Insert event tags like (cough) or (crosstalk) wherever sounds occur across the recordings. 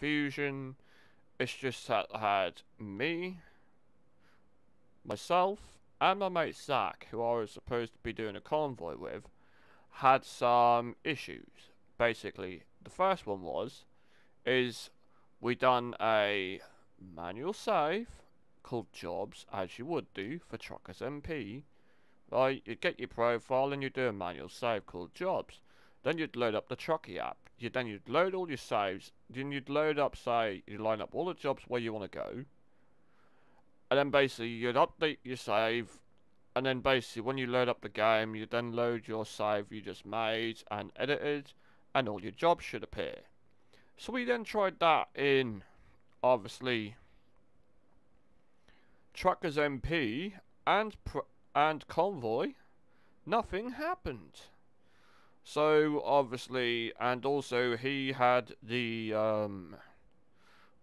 confusion. It's just that I had me, myself, and my mate Zach, who I was supposed to be doing a convoy with, had some issues. Basically, the first one was, is we done a manual save called jobs, as you would do for Truckers MP. Right, you get your profile and you do a manual save called jobs. Then you'd load up the Trucky app. You then you'd load all your saves. Then you'd load up, say, you line up all the jobs where you want to go. And then basically you'd update your save. And then basically when you load up the game, you then load your save you just made and edited. And all your jobs should appear. So we then tried that in, obviously, Truckers MP and and Convoy. Nothing happened. So obviously, and also he had the um,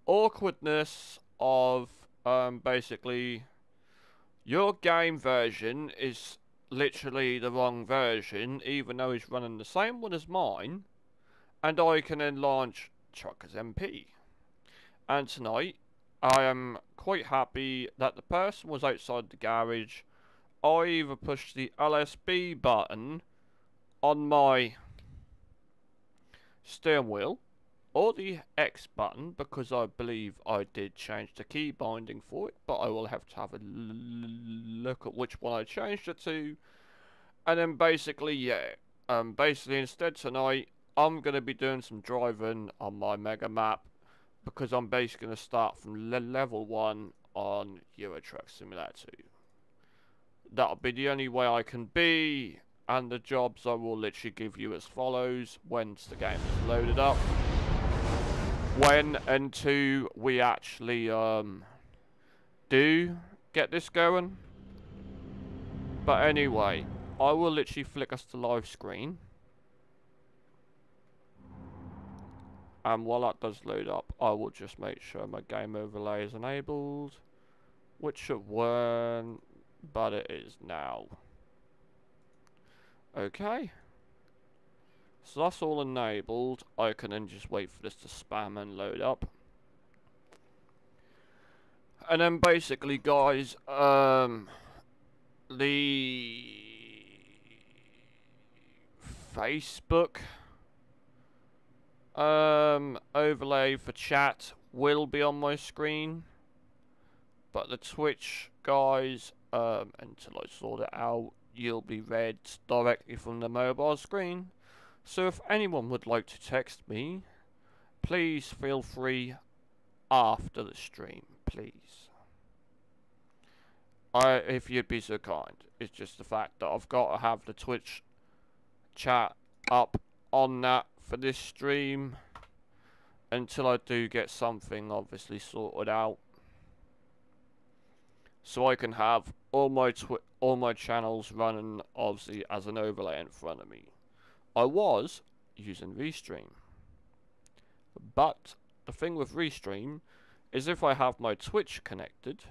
awkwardness of um, basically your game version is literally the wrong version, even though he's running the same one as mine, and I can then launch Truckers MP. And tonight, I am quite happy that the person was outside the garage. I either pushed the LSB button on my steering wheel or the X button because I believe I did change the key binding for it but I will have to have a look at which one I changed it to. And then basically yeah um basically instead tonight I'm going to be doing some driving on my mega map because I'm basically going to start from le level 1 on Euro Truck Simulator. 2 that'll be the only way I can be and the jobs I will literally give you as follows once the game is loaded up. When and two we actually um, do get this going. But anyway, I will literally flick us to live screen. And while that does load up, I will just make sure my game overlay is enabled. Which it weren't, but it is now. Okay. So that's all enabled. I can then just wait for this to spam and load up. And then basically guys, um, the Facebook um, overlay for chat will be on my screen. But the Twitch guys, um, until I sort it out, you'll be read directly from the mobile screen. So if anyone would like to text me, please feel free after the stream, please. I, if you'd be so kind. It's just the fact that I've got to have the Twitch chat up on that for this stream until I do get something obviously sorted out so I can have all my all my channels running obviously as an overlay in front of me. I was using Restream, but the thing with Restream is if I have my Twitch connected,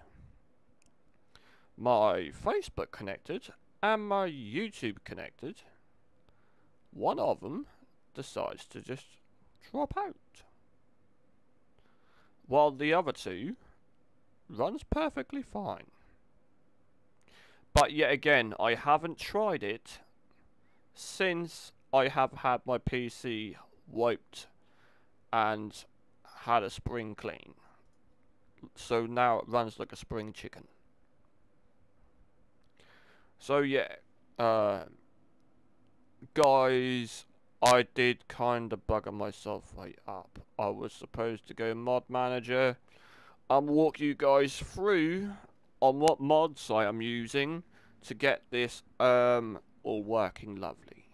my Facebook connected, and my YouTube connected, one of them decides to just drop out. While the other two runs perfectly fine. But yet again, I haven't tried it since I have had my PC wiped and had a spring clean. So now it runs like a spring chicken. So yeah, uh, guys, I did kind of bugger myself right up. I was supposed to go mod manager and walk you guys through on what mods I am using to get this um, all working lovely.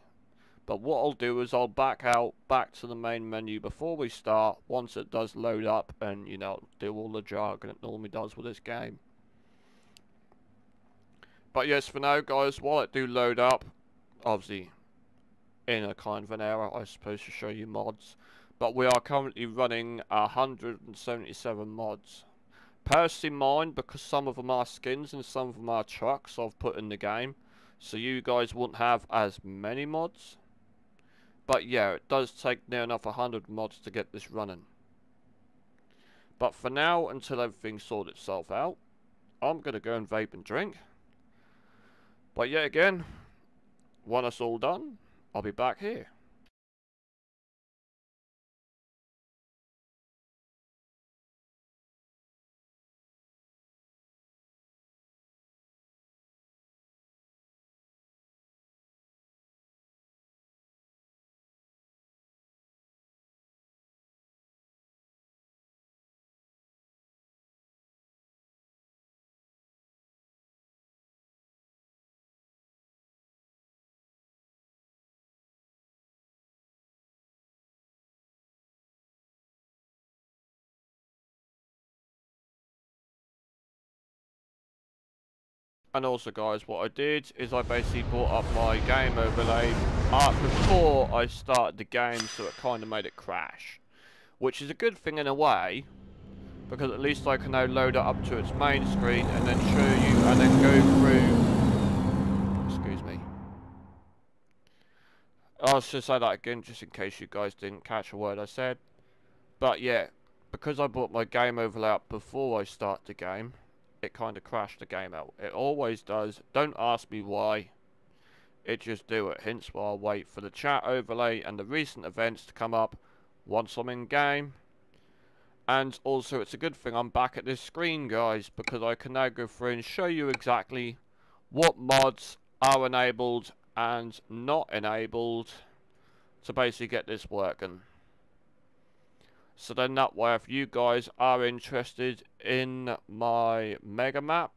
But what I'll do is I'll back out back to the main menu before we start once it does load up and you know do all the jargon it normally does with this game. But yes for now guys while it do load up obviously in a kind of an error I suppose to show you mods but we are currently running 177 mods. Personally mine, because some of them are skins and some of them are trucks I've put in the game. So you guys won't have as many mods. But yeah, it does take near enough 100 mods to get this running. But for now, until everything sorted itself out, I'm going to go and vape and drink. But yet again, when it's all done, I'll be back here. And also guys, what I did is I basically brought up my game overlay uh, before I started the game so it kind of made it crash. Which is a good thing in a way, because at least I can now load it up to its main screen and then show you and then go through... Excuse me. I'll just say that again just in case you guys didn't catch a word I said. But yeah, because I brought my game overlay up before I start the game, it kind of crashed the game out. It always does. Don't ask me why. It just do it. Hence why I wait for the chat overlay and the recent events to come up once I'm in game. And also it's a good thing I'm back at this screen guys because I can now go through and show you exactly what mods are enabled and not enabled to basically get this working. So then that way if you guys are interested in my Mega Map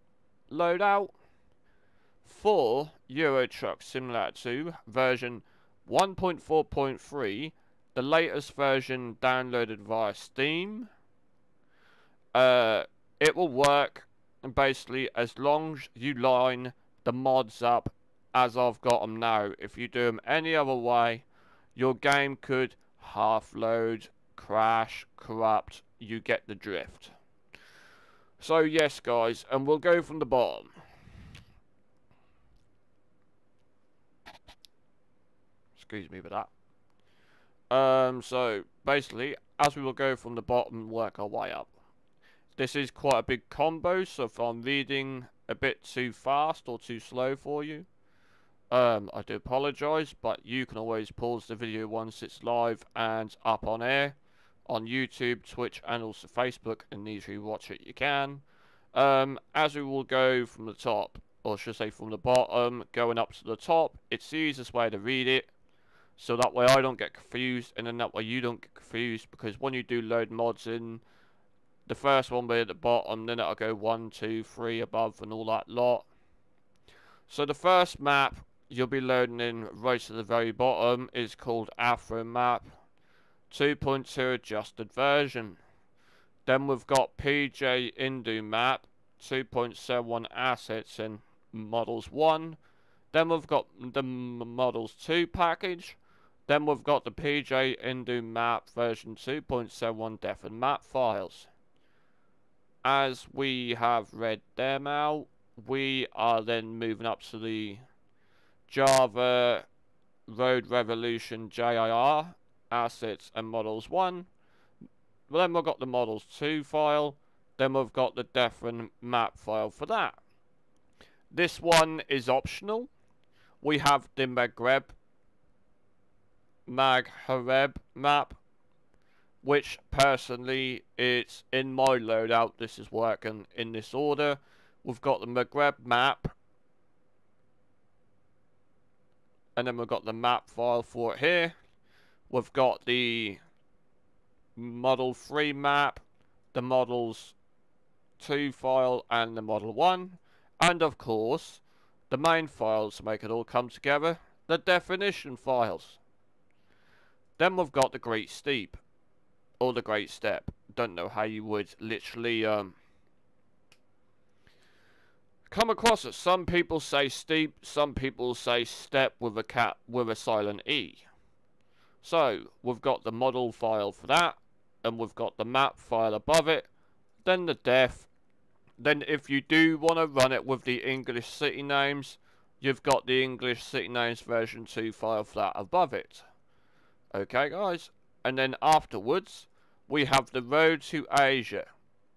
loadout for Euro Truck Simulator 2 version 1.4.3, the latest version downloaded via Steam, uh, it will work basically as long as you line the mods up as I've got them now. If you do them any other way, your game could half load crash, corrupt, you get the drift. So yes guys, and we'll go from the bottom. Excuse me for that. Um, so basically, as we will go from the bottom work our way up. This is quite a big combo, so if I'm reading a bit too fast or too slow for you, um, I do apologise, but you can always pause the video once it's live and up on air on YouTube, Twitch, and also Facebook, and these you watch it, you can. Um, as we will go from the top, or should I say from the bottom, going up to the top, it's the easiest way to read it. So that way I don't get confused, and then that way you don't get confused, because when you do load mods in, the first one will be at the bottom, then it'll go one, two, three above, and all that lot. So the first map you'll be loading in right to the very bottom is called Afro Map. 2.2 adjusted version. Then we've got PJ Indo map, 2.71 assets in models 1. Then we've got the models 2 package. Then we've got the PJ Indo map version 2.71 def and map files. As we have read them out, we are then moving up to the Java Road Revolution JIR assets and models 1. Well, then we've got the models 2 file. Then we've got the different map file for that. This one is optional. We have the Maghreb Maghreb map, which personally it's in my loadout. This is working in this order. We've got the Maghreb map, and then we've got the map file for it here. We've got the Model 3 map, the Models 2 file, and the Model 1. And of course, the main files to make it all come together, the definition files. Then we've got the Great Steep, or the Great Step. Don't know how you would literally um, come across it. Some people say steep, some people say step with a cat with a silent E. So, we've got the model file for that, and we've got the map file above it, then the def. Then if you do want to run it with the English city names, you've got the English city names version 2 file for that above it. Okay guys, and then afterwards, we have the road to Asia.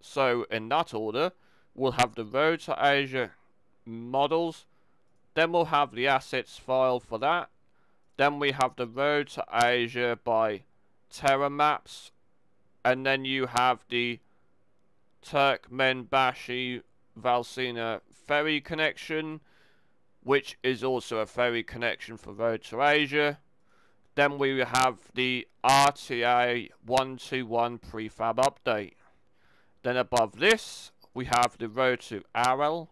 So in that order, we'll have the Road to Asia models. Then we'll have the assets file for that. Then we have the Road to Asia by Terra Maps. And then you have the Turkmenbashi Valsina ferry connection, which is also a ferry connection for Road to Asia. Then we have the RTA 121 prefab update. Then above this, we have the Road to Aral.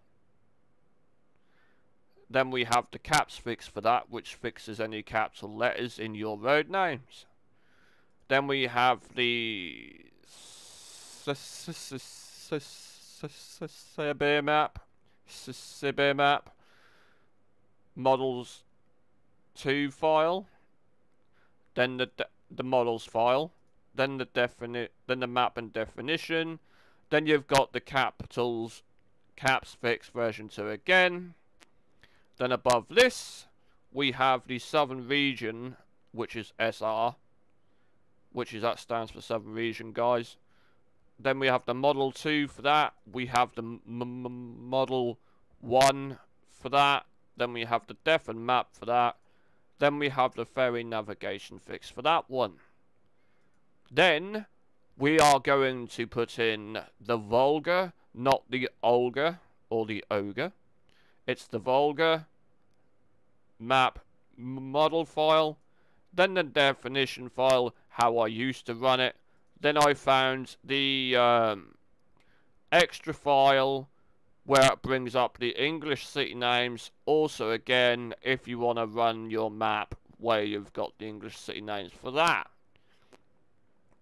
Then we have the caps fix for that, which fixes any capital letters in your road names. Then we have the Sibir map, Sibir map, models 2 file, then the the models file, then the definite, then the map and definition, then you've got the capitals, caps fix version 2 again. Then above this, we have the southern region, which is SR, which is that stands for southern region, guys. Then we have the Model 2 for that. We have the Model 1 for that. Then we have the Defen map for that. Then we have the ferry navigation fix for that one. Then we are going to put in the Volga, not the Olga or the Ogre. It's the Volga map model file. Then the definition file, how I used to run it. Then I found the um, extra file where it brings up the English city names. Also, again, if you want to run your map where you've got the English city names for that.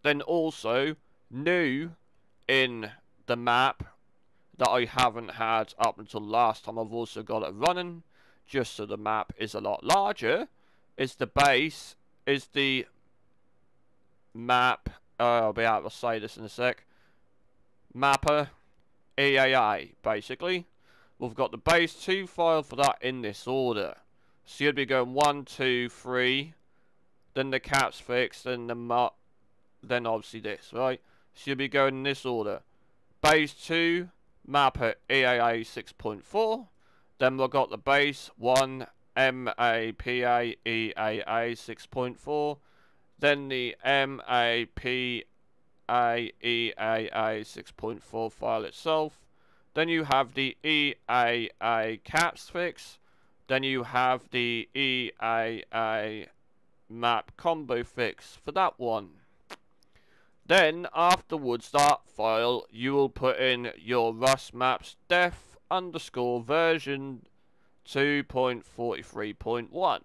Then also, new in the map that I haven't had up until last time, I've also got it running, just so the map is a lot larger, is the base, is the map uh, I'll be able to say this in a sec. Mapa EAA, basically. We've got the base 2 file for that in this order. So you'd be going 1, 2, 3, then the caps fix, then the map, then obviously this, right? So you'll be going in this order. Base 2, Mapa EAA 6.4, then we've got the base 1, MAPA EAA 6.4, then the MAPAEAA 6.4 file itself. Then you have the EAA caps fix. Then you have the EAA map combo fix for that one. Then afterwards that file you will put in your RusMaps def underscore version 2.43.1.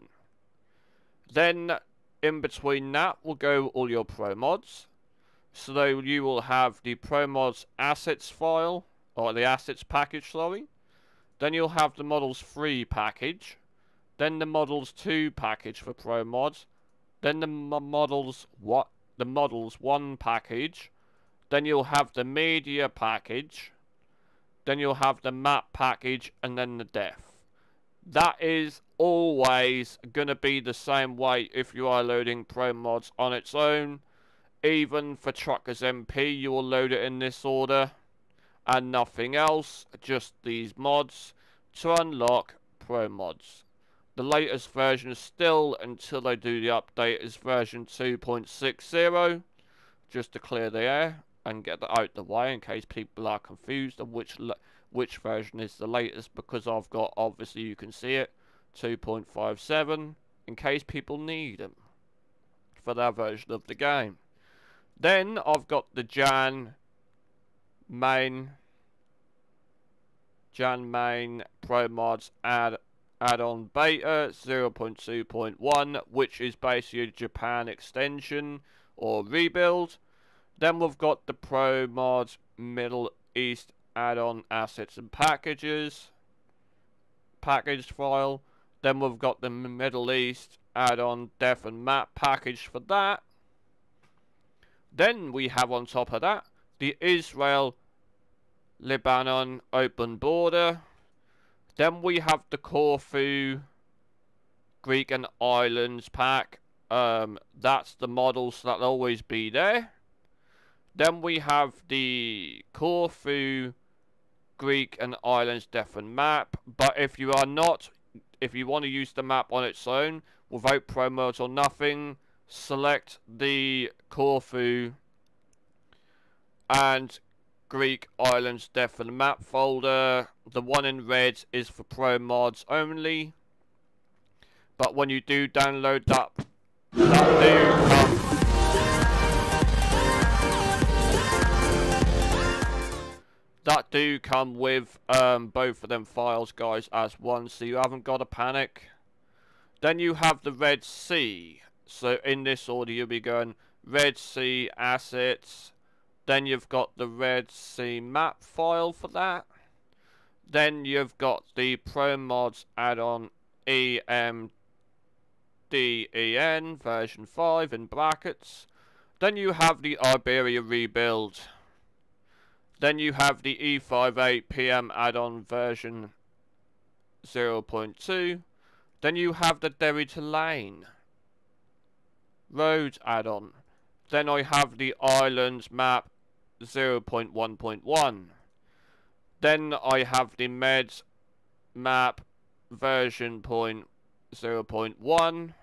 Then in between that will go all your pro mods. So you will have the pro mods assets file, or the assets package, sorry. Then you'll have the models 3 package. Then the models 2 package for pro mods. Then the models what the models 1 package. Then you'll have the media package. Then you'll have the map package and then the def. That is always going to be the same way if you are loading Pro Mods on its own. Even for Truckers MP, you will load it in this order. And nothing else, just these mods to unlock Pro Mods. The latest version is still, until they do the update, is version 2.60. Just to clear the air and get that out the way in case people are confused on which which version is the latest because I've got, obviously you can see it, 2.57 in case people need them for their version of the game. Then I've got the Jan Mayen Jan Mayen Pro Mods add add-on beta 0.2.1 which is basically a Japan extension or rebuild. Then we've got the Pro Mods Middle East add-on assets and packages package file. Then we've got the Middle East add-on def and map package for that. Then we have on top of that the Israel Lebanon open border. Then we have the Corfu Greek and Islands pack. Um, that's the models that'll always be there. Then we have the Corfu Greek and Islands Defen map. But if you are not, if you want to use the map on its own, without pro modes or nothing, select the Corfu and Greek Islands Defen map folder. The one in red is for pro mods only. But when you do download that, that do come that do come with um, both of them files, guys, as one, so you haven't got to panic. Then you have the Red Sea. So in this order, you'll be going Red Sea assets. Then you've got the Red Sea map file for that. Then you've got the ProMods add-on EMDEN version 5 in brackets. Then you have the Iberia rebuild. Then you have the E58 PM add-on version 0.2. Then you have the Derry to Lane roads add-on. Then I have the Islands map 0.1.1. Then I have the Meds map version point 0.1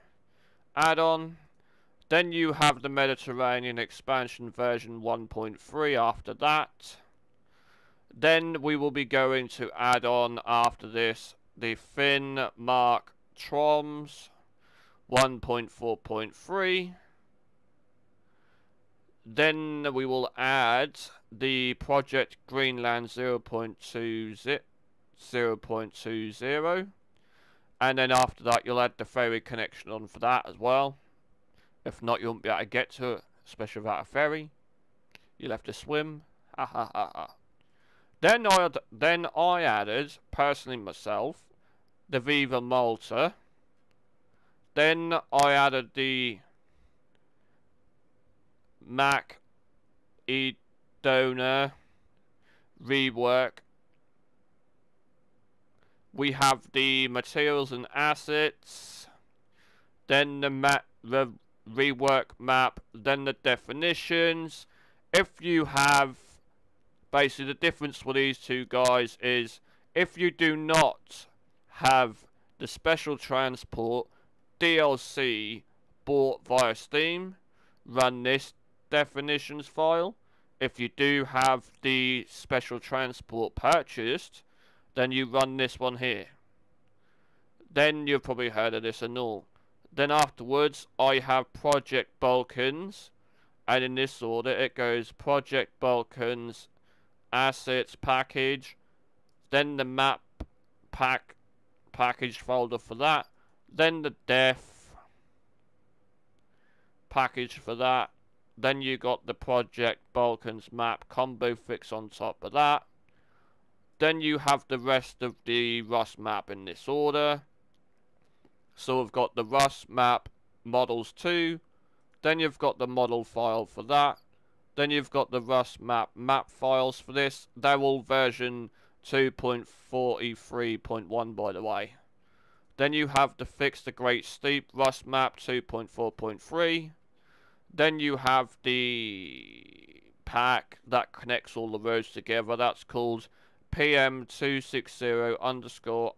add-on. Then you have the Mediterranean expansion version 1.3 after that. Then we will be going to add on after this the Finnmark Troms 1.4.3. Then we will add the Project Greenland 0.20. 0.20 and then after that you'll add the ferry connection on for that as well if not you won't be able to get to it especially without a ferry you'll have to swim ha ha ha ha then I then I added personally myself the Viva Malta. Then I added the Mac Edona rework. We have the materials and assets. Then the map the rework map. Then the definitions. If you have basically the difference for these two guys is if you do not have the special transport DLC bought via Steam, run this definitions file. If you do have the special transport purchased, then you run this one here. Then you've probably heard of this and all. Then afterwards, I have Project Balkans, and in this order it goes Project Balkans assets package, then the map pack package folder for that, then the def package for that, then you got the Project Balkans map combo fix on top of that. Then you have the rest of the RusMap in this order. So we've got the RusMap models 2. Then you've got the model file for that. Then you've got the RusMap map files for this. They're all version 2.43.1 by the way. Then you have to fix the Great Steep RusMap 2.4.3. Then you have the pack that connects all the roads together. That's called PM260 underscore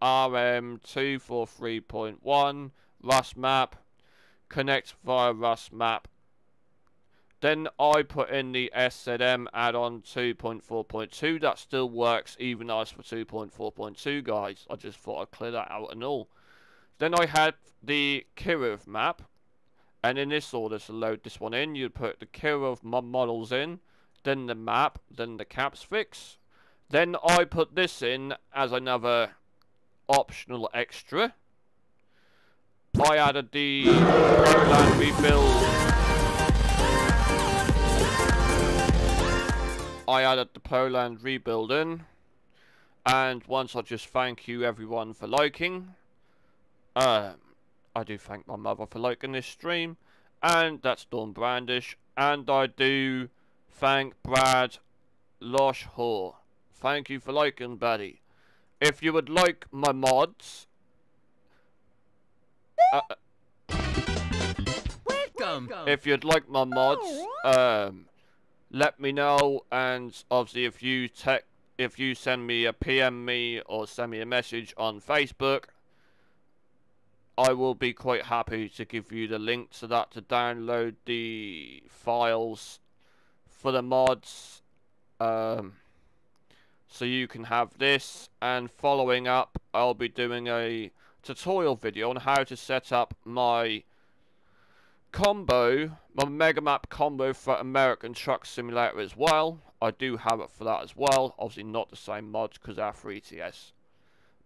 RM243.1 RusMap. Connect via RusMap then I put in the SZM add-on 2.4.2. That still works even nice for 2.4.2, guys. I just thought I'd clear that out and all. Then I had the Kirov map. And in this order, to load this one in, you put the Kirov models in, then the map, then the caps fix. Then I put this in as another optional extra. I added the Poland rebuild I added the Poland rebuilding. And once I just thank you everyone for liking. Um, I do thank my mother for liking this stream. And that's Dawn Brandish. And I do thank Brad Losh Loshhaw. Thank you for liking, buddy. If you would like my mods... Uh, if you'd like my mods, um, let me know. And obviously, if you tech, if you send me a PM me or send me a message on Facebook, I will be quite happy to give you the link to that to download the files for the mods. Um, so you can have this and following up I'll be doing a tutorial video on how to set up my combo, my Mega Map combo for American Truck Simulator as well. I do have it for that as well. Obviously not the same mods because they're 3TS.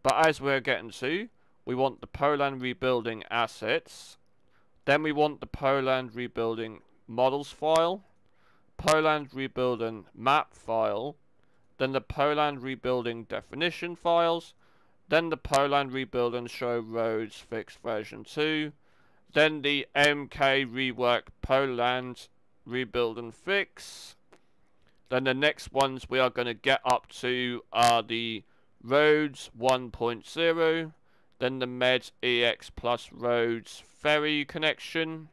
But as we're getting to, we want the Poland rebuilding assets. Then we want the Poland rebuilding models file. Poland rebuilding map file. Then the Poland rebuilding definition files. Then the Poland rebuilding show roads fixed version 2 then the MK rework Poland rebuild and fix. Then the next ones we are going to get up to are the roads 1.0. Then the Med EX plus roads ferry connection.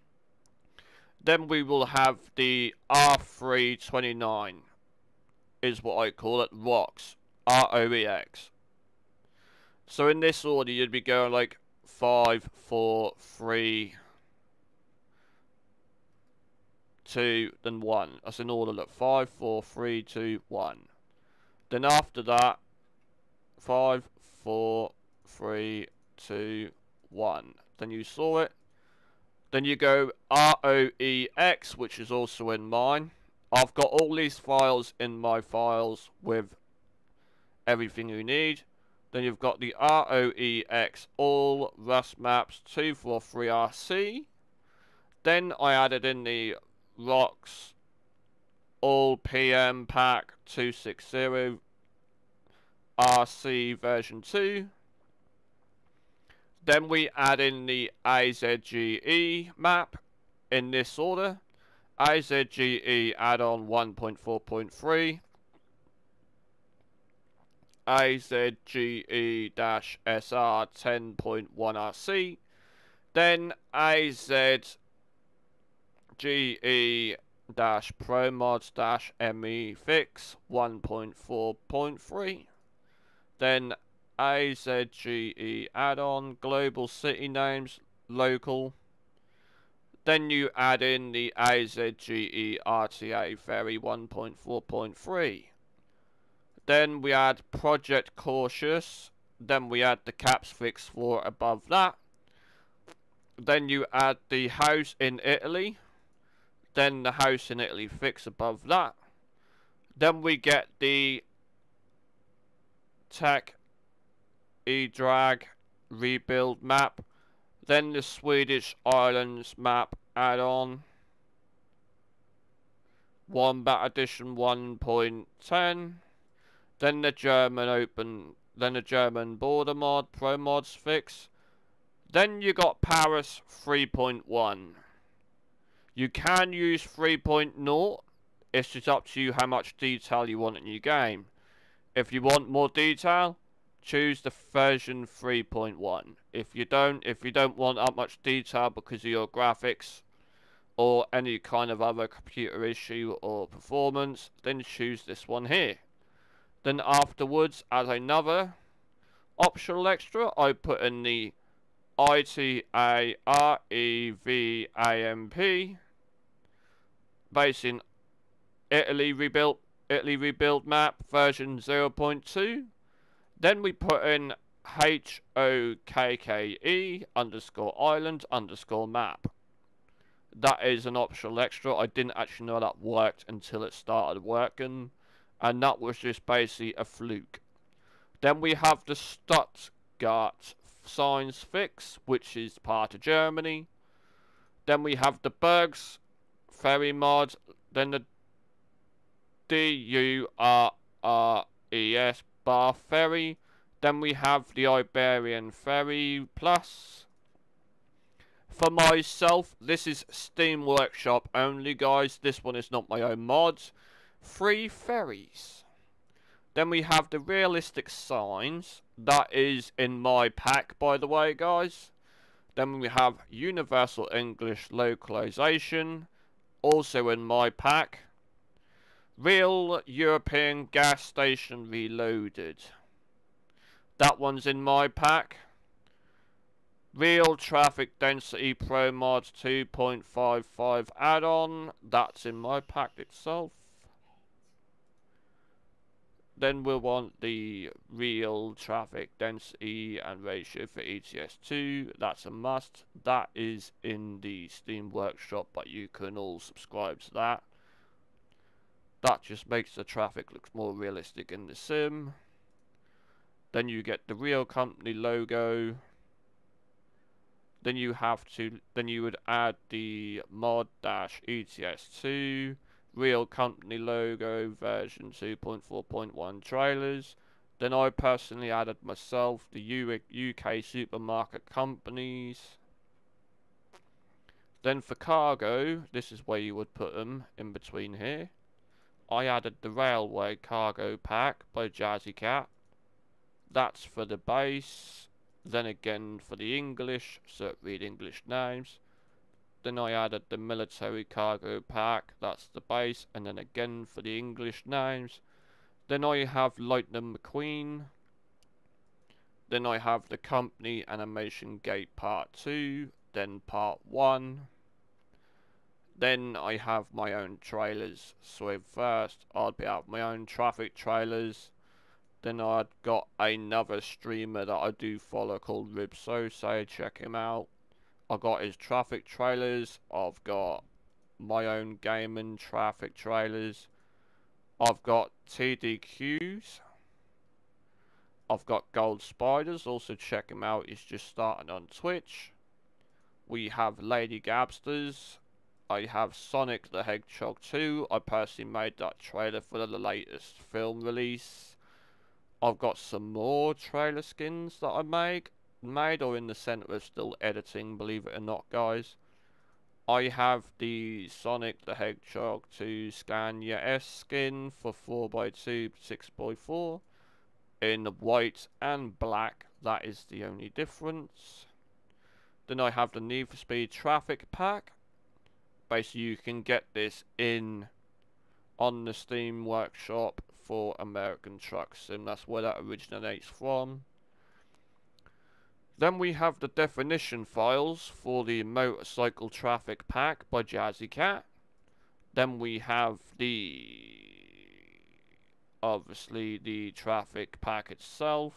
Then we will have the R329 is what I call it, ROX. R-O-E-X. So in this order you'd be going like five, four, three, two, then one. That's in order. Look, five, four, three, two, one. Then after that, five, four, three, two, one. Then you saw it. Then you go ROEX, which is also in mine. I've got all these files in my files with everything you need. Then you've got the ROEX all RusMaps 243RC. Then I added in the ROEX all PM pack 260 RC version 2. Then we add in the AZGE map in this order. AZGE add-on 1.4.3 AZGE-SR 10.1RC, then AZGE-ProMods-ME Fix 1.4.3, then AZGE add-on global city names local then you add in the AZGE RTA Ferry 1.4.3 then we add Project Cautious. Then we add the caps fix for above that. Then you add the house in Italy. Then the house in Italy fix above that. Then we get the tech e-drag rebuild map. Then the Swedish Islands map add-on. Wombat Edition 1.10. Then the German open, then the German border mod, pro mods fix. Then you got Paris 3.1. You can use 3.0. It's just up to you how much detail you want in your game. If you want more detail, choose the version 3.1. If you don't, if you don't want that much detail because of your graphics or any kind of other computer issue or performance, then choose this one here. Then afterwards, as another optional extra, I put in the ITAREVAMP based in Italy rebuilt Italy rebuild map version 0.2. Then we put in HOKKE underscore island underscore map. That is an optional extra. I didn't actually know that worked until it started working and that was just basically a fluke. Then we have the Stuttgart Science Fix, which is part of Germany. Then we have the Bergs Ferry mod. Then the D-U-R-R-E-S Bar Ferry. Then we have the Iberian Ferry Plus. For myself, this is Steam Workshop only, guys. This one is not my own mods. Three ferries. Then we have the realistic signs. That is in my pack, by the way, guys. Then we have Universal English Localization, also in my pack. Real European Gas Station Reloaded. That one's in my pack. Real Traffic Density Pro Mods 2.55 add-on. That's in my pack itself. Then we'll want the real traffic density and ratio for ETS2. That's a must. That is in the Steam Workshop, but you can all subscribe to that. That just makes the traffic look more realistic in the sim. Then you get the real company logo. Then you have to, then you would add the mod dash ETS2 real company logo version 2.4.1 trailers. Then I personally added myself the UK supermarket companies. Then for cargo, this is where you would put them in between here. I added the railway cargo pack by Jazzycat. That's for the base. Then again for the English, so read English names. Then I added the military cargo pack, that's the base, and then again for the English names. Then I have Lightning McQueen. Then I have the company animation gate part 2, then part 1. Then I have my own trailers. So first I'd be out my own traffic trailers. Then I'd got another streamer that I do follow called Ribso, so check him out. I got his traffic trailers. I've got my own gaming traffic trailers. I've got TDQs. I've got Gold Spiders. Also check him out. He's just starting on Twitch. We have Lady Gabsters. I have Sonic the Hedgehog 2. I personally made that trailer for the latest film release. I've got some more trailer skins that I make made or in the center of still editing, believe it or not, guys. I have the Sonic the Hedgehog 2 Scania S skin for 4x2 6x4 in white and black. That is the only difference. Then I have the Need for Speed Traffic Pack. Basically, you can get this in on the Steam Workshop for American trucks, and That's where that originates from. Then we have the definition files for the motorcycle traffic pack by Jazzycat. Then we have the obviously the traffic pack itself.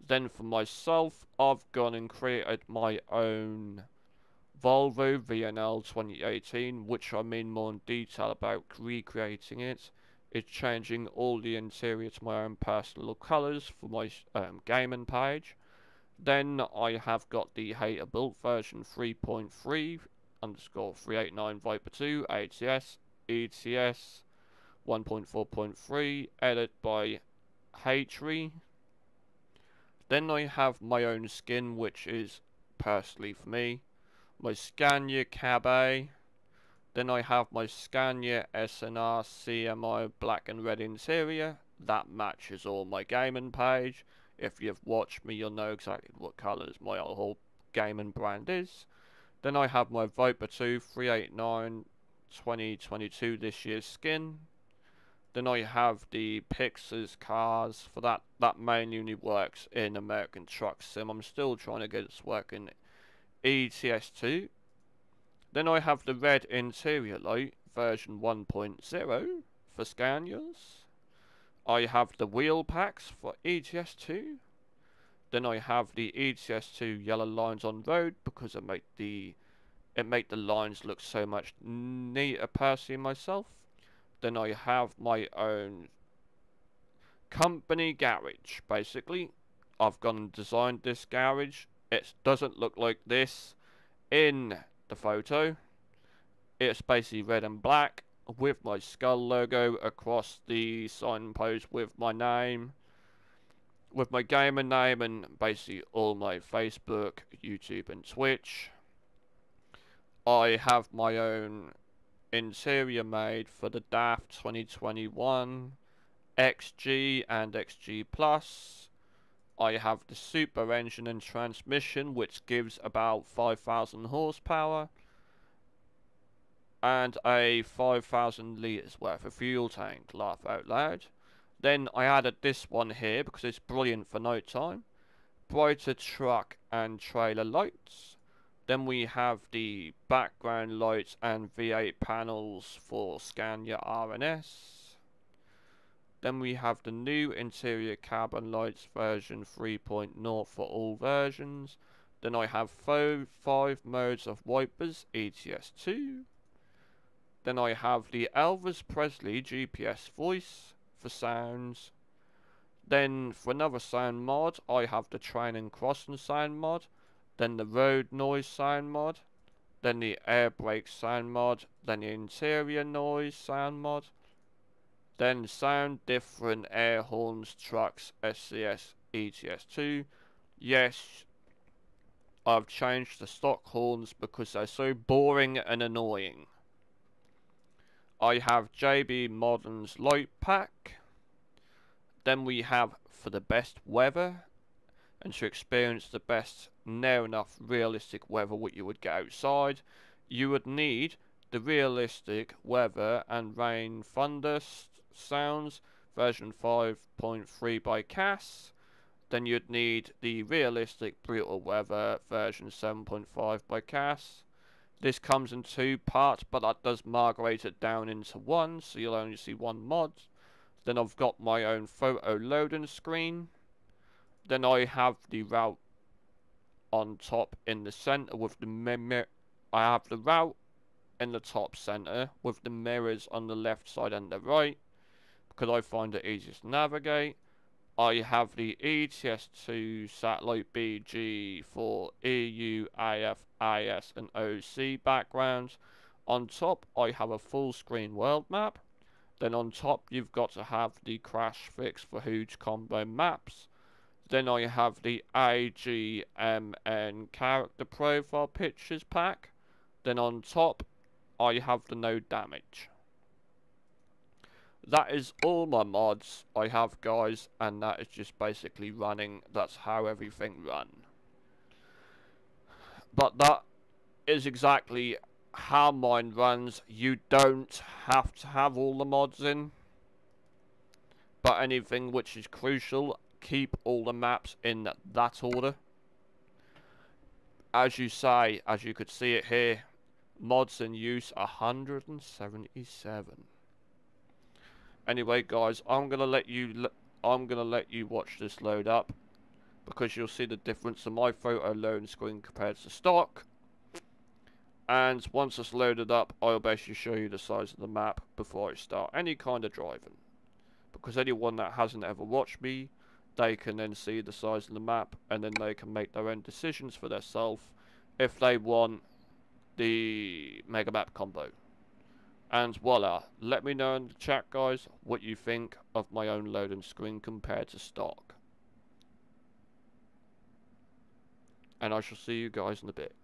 Then for myself, I've gone and created my own Volvo VNL 2018, which I mean more in detail about recreating it. It's changing all the interior to my own personal colours for my um, gaming page. Then I have got the Peterbilt version 3.3 underscore 389 Viper 2 ATS ETS 1.4.3 edit by Hatry. Then I have my own skin which is personally for me my Scania Cabay. Then I have my Scania SNR CMI black and red interior. That matches all my gaming page. If you've watched me, you'll know exactly what colours my whole gaming brand is. Then I have my Viper 2 389 2022 this year's skin. Then I have the Pixar's cars for that. That mainly only works in American Truck Sim. I'm still trying to get it working ETS2. Then I have the red interior light version 1.0 for Scanias. I have the wheel packs for ETS2. Then I have the ETS2 yellow lines on road because it make the it make the lines look so much neater personally myself. Then I have my own company garage basically. I've gone and designed this garage it doesn't look like this in the photo. It's basically red and black with my skull logo across the signpost with my name, with my gamer name and basically all my Facebook, YouTube and Twitch. I have my own interior made for the DAF 2021 XG and XG Plus. I have the super engine and transmission which gives about 5000 horsepower and a 5000 litres worth of fuel tank, laugh out loud. Then I added this one here because it's brilliant for night time. Brighter truck and trailer lights. Then we have the background lights and V8 panels for Scania RNS. Then we have the new interior cabin lights version 3.0 for all versions. Then I have five modes of wipers, ETS2. Then I have the Elvis Presley GPS voice for sounds. Then for another sound mod, I have the train and crossing sound mod. Then the road noise sound mod. Then the air brake sound mod. Then the interior noise sound mod. Then sound different air horns, trucks, SCS, ETS2. Yes, I've changed the stock horns because they're so boring and annoying. I have JB Modern's light pack. Then we have for the best weather and to experience the best near enough realistic weather what you would get outside you would need the realistic weather and rain thunder sounds version 5.3 by Cass. then you'd need the realistic brutal weather version 7.5 by Cass. this comes in two parts, but that does migrate it down into one, so you'll only see one mod. Then I've got my own photo loading screen. Then I have the route on top in the center with the mirror. I have the route in the top center with the mirrors on the left side and the right because I find it easiest to navigate. I have the ETS2 satellite BG for EU, AF, IS and OC backgrounds. On top I have a full screen world map. Then on top you've got to have the crash fix for huge combo maps. Then I have the AGMN character profile pictures pack. Then on top I have the no damage. That is all my mods I have guys and that is just basically running. That's how everything run. But that is exactly how mine runs. You don't have to have all the mods in. But anything which is crucial, keep all the maps in that order. As you say, as you could see it here, mods in use 177. Anyway, guys, I'm gonna let you. I'm gonna let you watch this load up because you'll see the difference in my photo loading screen compared to stock. And once it's loaded up, I'll basically show you the size of the map before I start any kind of driving. Because anyone that hasn't ever watched me, they can then see the size of the map and then they can make their own decisions for themselves if they want the mega map combo. And voila, let me know in the chat guys what you think of my own loading screen compared to stock. And I shall see you guys in a bit.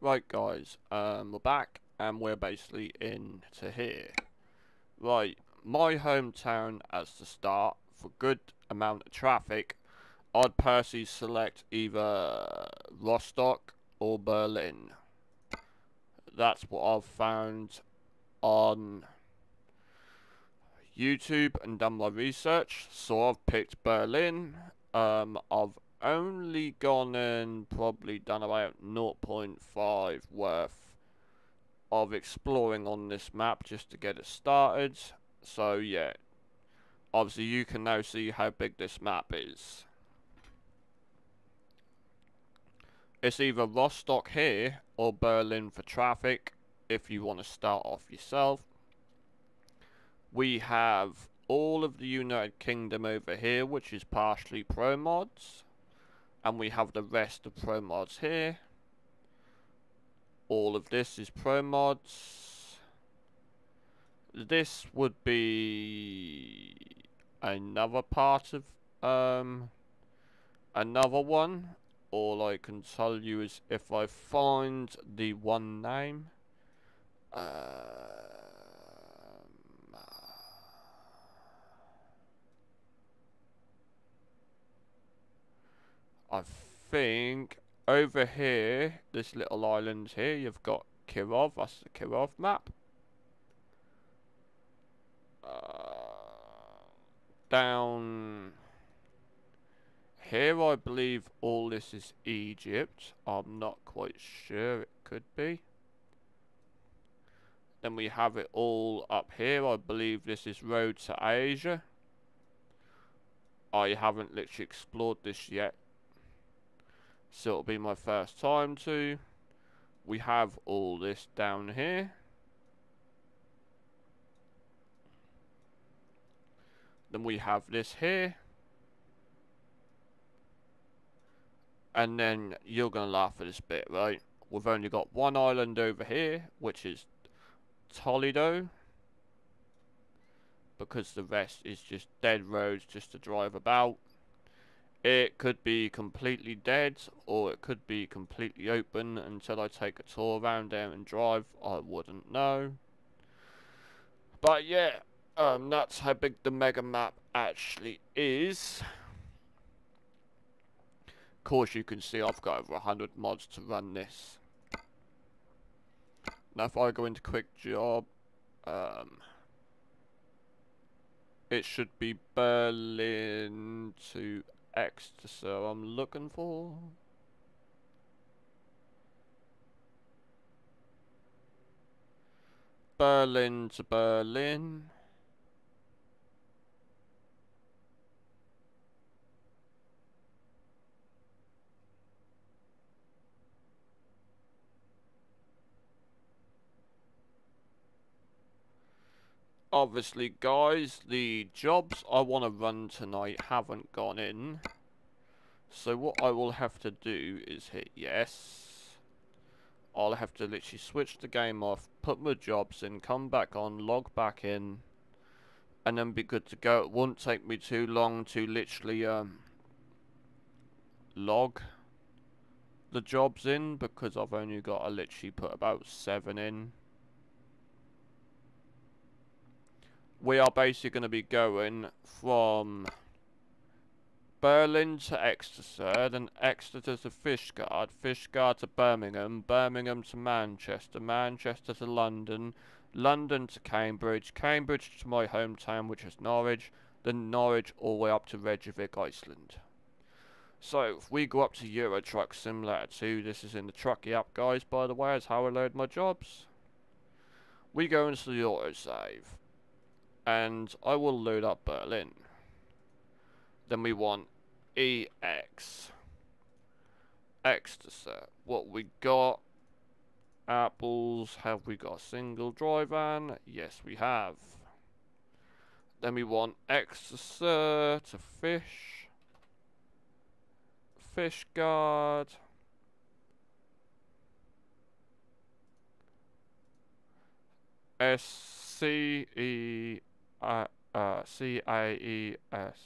Right guys, um, we're back and we're basically in to here. Right, my hometown as the start for good amount of traffic, I'd personally select either Rostock or Berlin. That's what I've found on YouTube and done my research. So I've picked Berlin. Um, I've only gone and probably done about 0.5 worth of exploring on this map just to get it started. So yeah, obviously you can now see how big this map is. It's either Rostock here or Berlin for traffic if you want to start off yourself. We have all of the United Kingdom over here which is partially ProMods and we have the rest of ProMods here. All of this is ProMods. This would be another part of um another one. All I can tell you is if I find the one name um, I think over here, this little island here, you've got Kirov, that's the Kirov map. Uh, down here, I believe all this is Egypt. I'm not quite sure, it could be. Then we have it all up here. I believe this is Road to Asia. I haven't literally explored this yet so it'll be my first time to. We have all this down here. Then we have this here. And then you're going to laugh at this bit, right? We've only got one island over here, which is Toledo. Because the rest is just dead roads just to drive about. It could be completely dead, or it could be completely open until I take a tour around there and drive. I wouldn't know. But yeah, um, that's how big the mega map actually is. Of course, you can see I've got over 100 mods to run this. Now, if I go into quick job, um, it should be Berlin to ecstasy I'm looking for. Berlin to Berlin. Obviously guys, the jobs I want to run tonight haven't gone in. So what I will have to do is hit yes. I'll have to literally switch the game off, put my jobs in, come back on, log back in, and then be good to go. It won't take me too long to literally um, log the jobs in because I've only got to literally put about seven in. We are basically going to be going from Berlin to Exeter, then Exeter to Fishguard, Fishguard to Birmingham, Birmingham to Manchester, Manchester to London, London to Cambridge, Cambridge to my hometown which is Norwich, then Norwich all the way up to Reykjavik, Iceland. So, if we go up to Euro Truck Simulator 2, this is in the Trucky app guys by the way, that's how I load my jobs. We go into the autosave and I will load up Berlin. Then we want EX. Ecstasy. What we got? Apples. Have we got a single dry van? Yes, we have. Then we want ecstasy to fish. Fishguard. S C E uh, uh, C-I-E-S.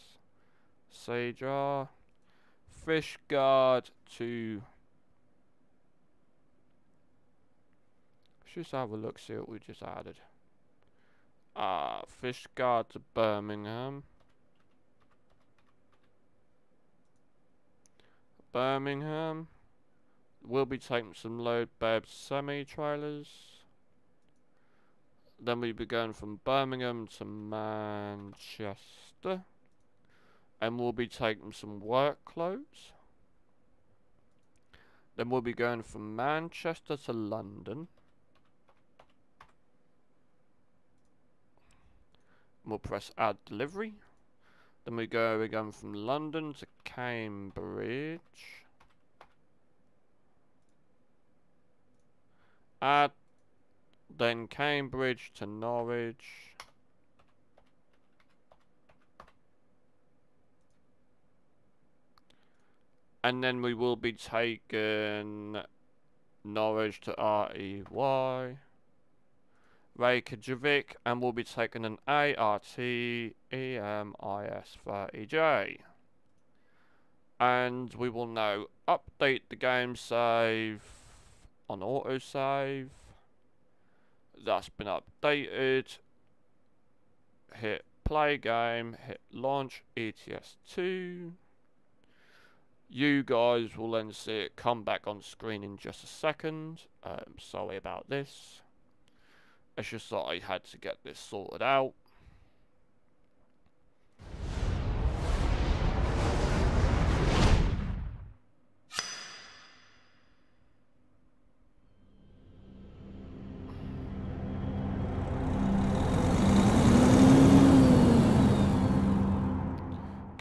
Sajar. Fish guard to Let's just have a look, see what we just added. Ah, Fishguard to Birmingham. Birmingham. We'll be taking some load bed semi-trailers. Then we'll be going from Birmingham to Manchester. And we'll be taking some work clothes. Then we'll be going from Manchester to London. We'll press add delivery. Then we go again from London to Cambridge. Add then Cambridge to Norwich. And then we will be taking Norwich to REY. Reykjavik, and we'll be taking an ART EMIS 30J. And we will now update the game save on autosave. That's been updated. Hit play game, hit launch ETS2. You guys will then see it come back on screen in just a second. Um, sorry about this. I just thought I had to get this sorted out.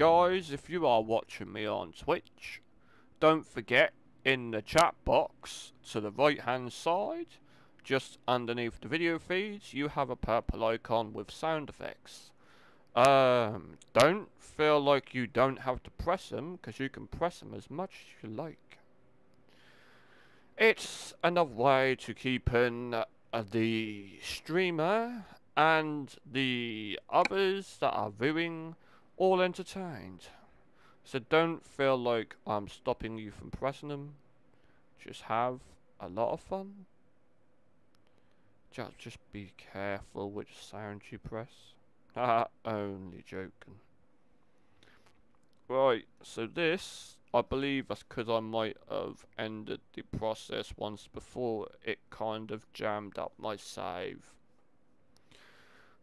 Guys, if you are watching me on Twitch, don't forget in the chat box to the right hand side just underneath the video feeds, you have a purple icon with sound effects. Um, don't feel like you don't have to press them, because you can press them as much as you like. It's another way to keep in uh, the streamer and the others that are viewing all entertained. So don't feel like I'm stopping you from pressing them. Just have a lot of fun. Just, just be careful which sound you press. (laughs) Only joking. Right, so this, I believe that's because I might have ended the process once before it kind of jammed up my save.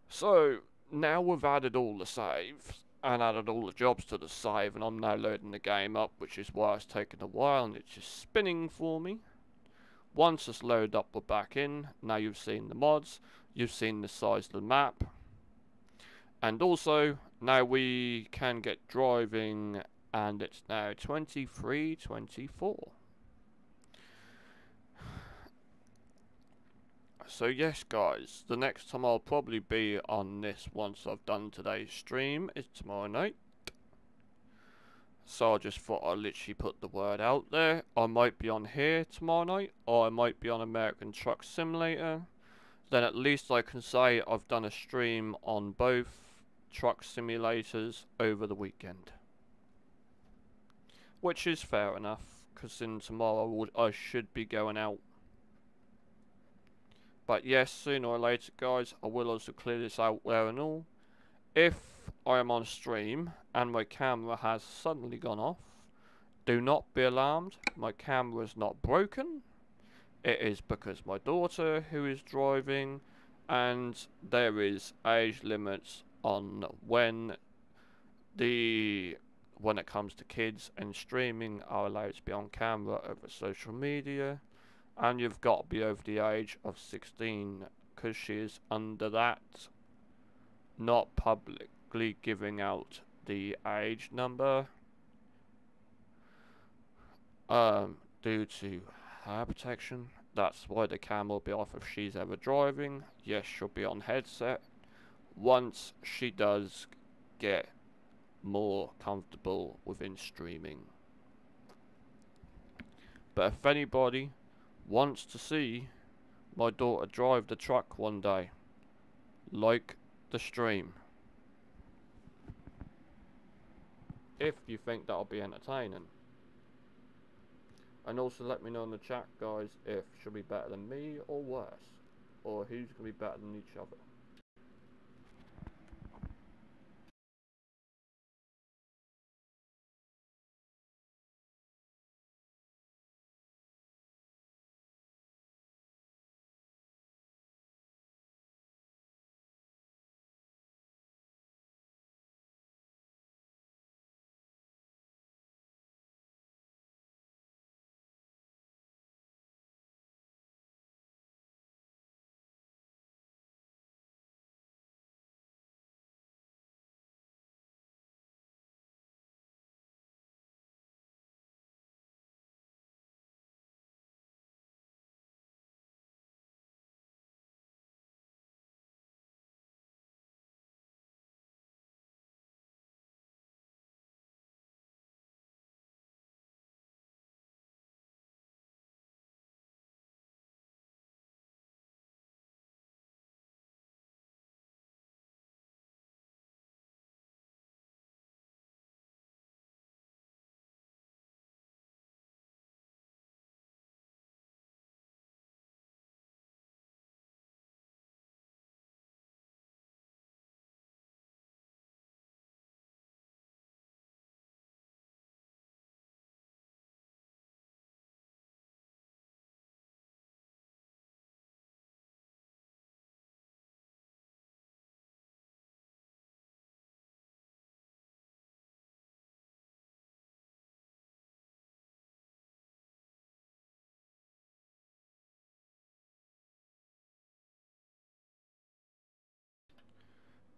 So, now we've added all the saves and added all the jobs to the save and I'm now loading the game up which is why it's taken a while and it's just spinning for me. Once it's loaded up, we're back in. Now you've seen the mods, you've seen the size of the map. And also, now we can get driving and it's now 23.24. So yes guys, the next time I'll probably be on this once I've done today's stream is tomorrow night. So I just thought I'd literally put the word out there. I might be on here tomorrow night, or I might be on American Truck Simulator. Then at least I can say I've done a stream on both truck simulators over the weekend. Which is fair enough, because in tomorrow I should be going out. But yes, sooner or later guys, I will also clear this out there and all. If I am on stream and my camera has suddenly gone off, do not be alarmed. My camera is not broken. It is because my daughter who is driving and there is age limits on when the when it comes to kids and streaming are allowed to be on camera over social media and you've got to be over the age of 16 because she is under that not publicly giving out the age number um, due to her protection. That's why the cam will be off if she's ever driving. Yes, she'll be on headset. Once she does get more comfortable within streaming. But if anybody wants to see my daughter drive the truck one day, like the stream. if you think that'll be entertaining. And also let me know in the chat, guys, if she'll be better than me or worse. Or who's going to be better than each other.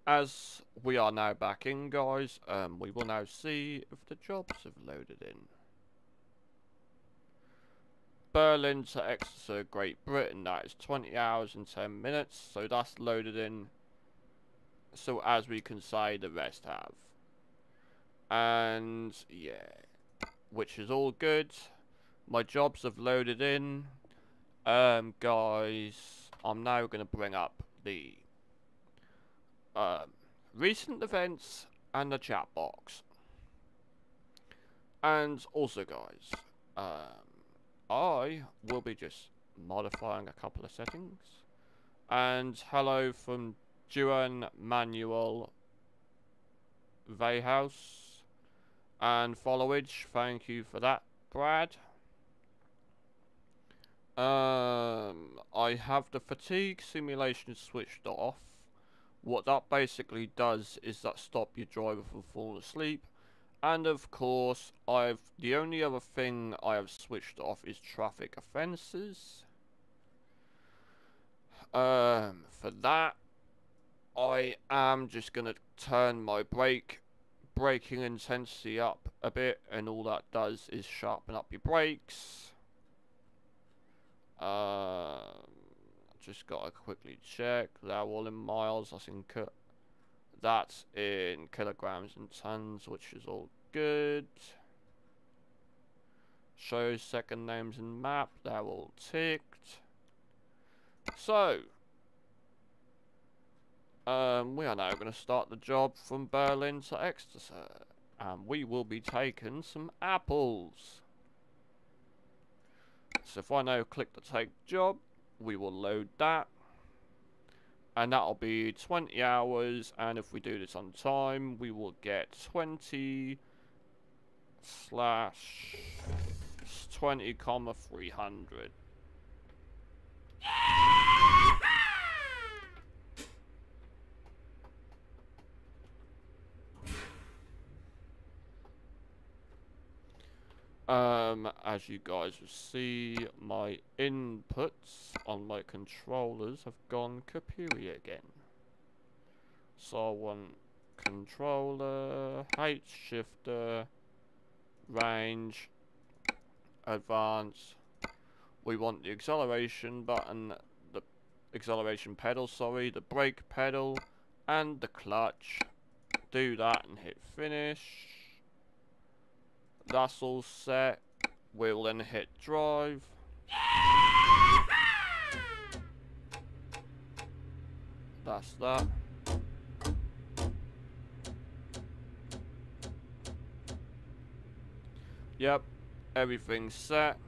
As we are now back in, guys, um, we will now see if the jobs have loaded in. Berlin to Exeter, Great Britain, that is 20 hours and 10 minutes, so that's loaded in. So as we can say, the rest have. And, yeah, which is all good. My jobs have loaded in. Um, guys, I'm now going to bring up the um, recent events and the chat box. And also guys, um, I will be just modifying a couple of settings. And hello from Juan Manuel Vayhouse and followage. Thank you for that, Brad. Um, I have the fatigue simulation switched off what that basically does is that stop your driver from falling asleep. And of course, I've the only other thing I have switched off is traffic offences. Um, for that, I am just gonna turn my brake braking intensity up a bit, and all that does is sharpen up your brakes. Um, just gotta quickly check. They're all in miles. I think that's in kilograms and tons, which is all good. Show second names and map. They're all ticked. So, um, we are now going to start the job from Berlin to Exeter. And we will be taking some apples. So if I now click the take job, we will load that. And that'll be 20 hours. And if we do this on time we will get 20 slash 20 comma 300 Um, as you guys will see, my inputs on my controllers have gone kapooey again. So I want controller, H shifter, range, advance. We want the acceleration button, the acceleration pedal, sorry, the brake pedal, and the clutch. Do that and hit finish. That's all set. We'll then hit drive. That's that. Yep, everything's set.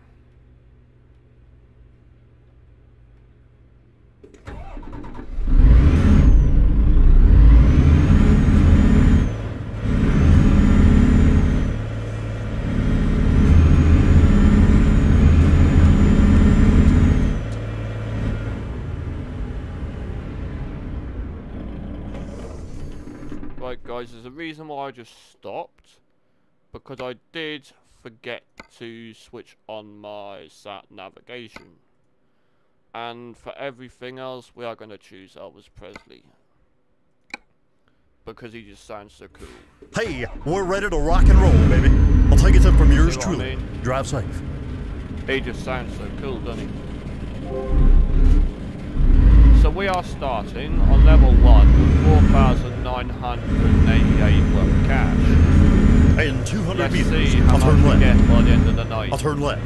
Right, guys, there's a reason why I just stopped. Because I did forget to switch on my sat navigation. And for everything else, we are going to choose Elvis Presley. Because he just sounds so cool. Hey, we're ready to rock and roll, baby. I'll take it up from yours See what I truly. mean? Drive safe. He just sounds so cool, doesn't he? So we are starting on level 1 with 4,988 worth of cash. In 200 Let's meters, see how I'll much turn we left. get by the end of the night. I'll turn left.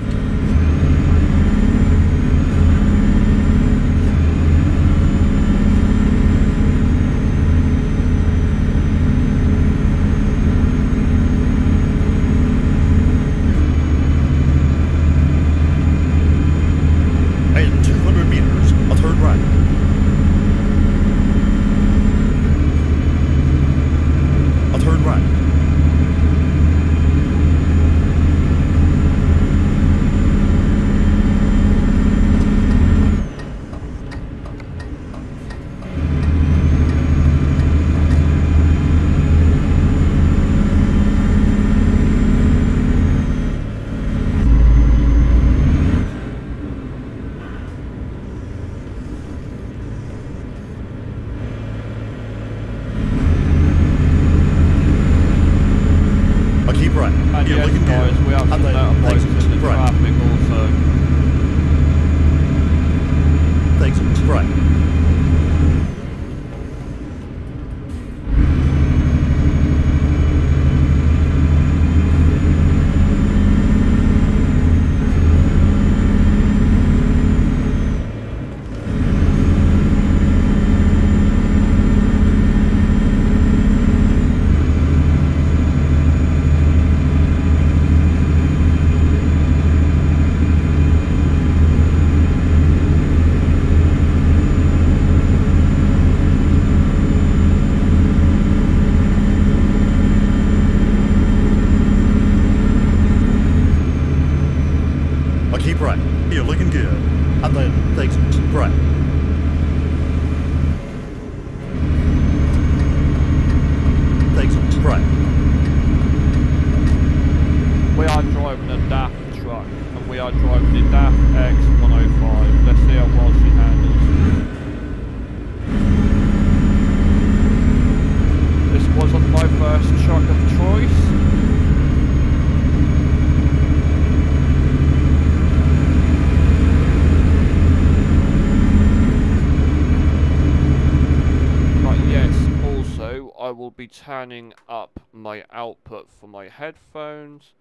Turning up my output for my headphones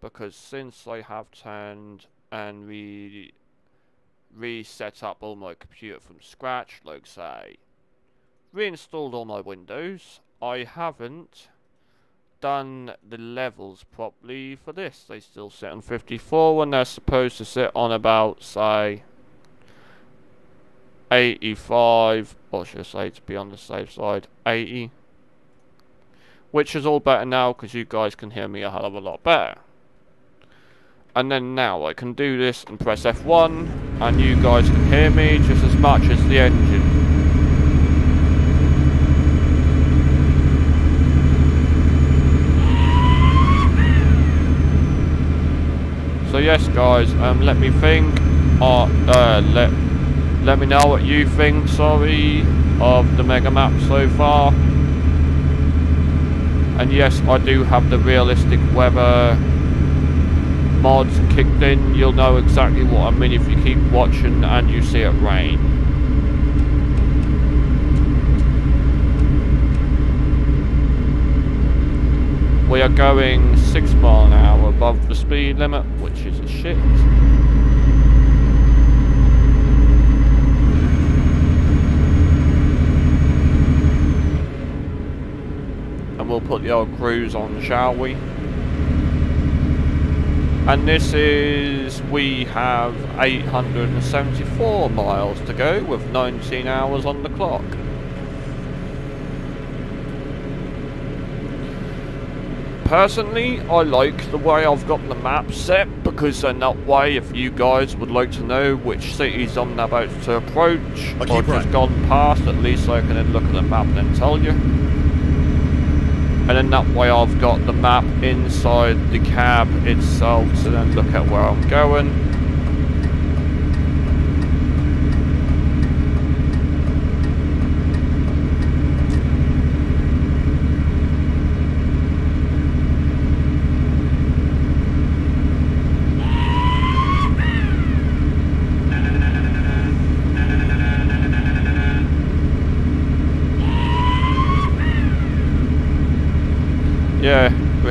because since I have turned and re reset up all my computer from scratch, like say reinstalled all my windows, I haven't done the levels properly for this. They still sit on 54 when they're supposed to sit on about say 85, or should I say to be on the safe side, 80. Which is all better now because you guys can hear me a hell of a lot better. And then now I can do this and press F1 and you guys can hear me just as much as the engine. So yes guys, um, let me think, uh, uh, let, let me know what you think, sorry, of the mega map so far. And yes, I do have the realistic weather mods kicked in. You'll know exactly what I mean if you keep watching and you see it rain. We are going 6 mile an hour above the speed limit, which is a shit. And we'll put the old cruise on, shall we? And this is, we have 874 miles to go with 19 hours on the clock. Personally, I like the way I've got the map set because then that way if you guys would like to know which cities I'm about to approach or just right. gone past, at least I can then look at the map and then tell you. And then that way I've got the map inside the cab itself to then look at where I'm going.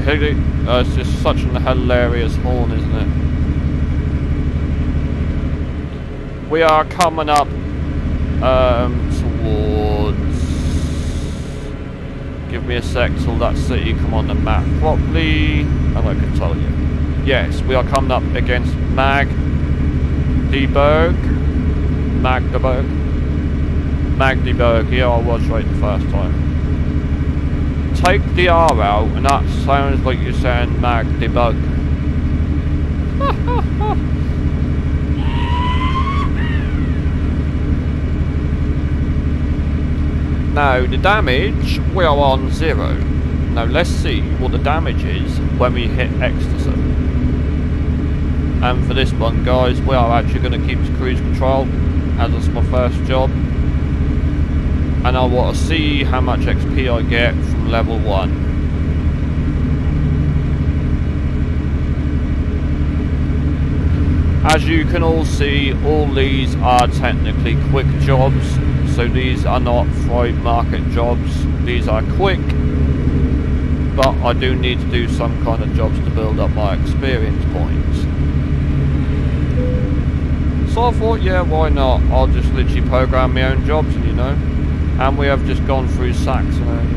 Uh, it's just such an hilarious horn, isn't it? We are coming up um, towards. Give me a sec till that city come on the map properly, and I can tell you. Yes, we are coming up against Magdeburg. Magdeburg. Magdeburg. Yeah, I was right the first time take the R out and that sounds like you're saying Magdeburg. (laughs) now the damage, we are on zero. Now let's see what the damage is when we hit ecstasy. And for this one guys, we are actually going to keep cruise control as it's my first job and I want to see how much XP I get level 1. As you can all see, all these are technically quick jobs, so these are not Freight Market jobs, these are quick, but I do need to do some kind of jobs to build up my experience points. So I thought, yeah, why not? I'll just literally program my own jobs, and you know. And we have just gone through Saxony.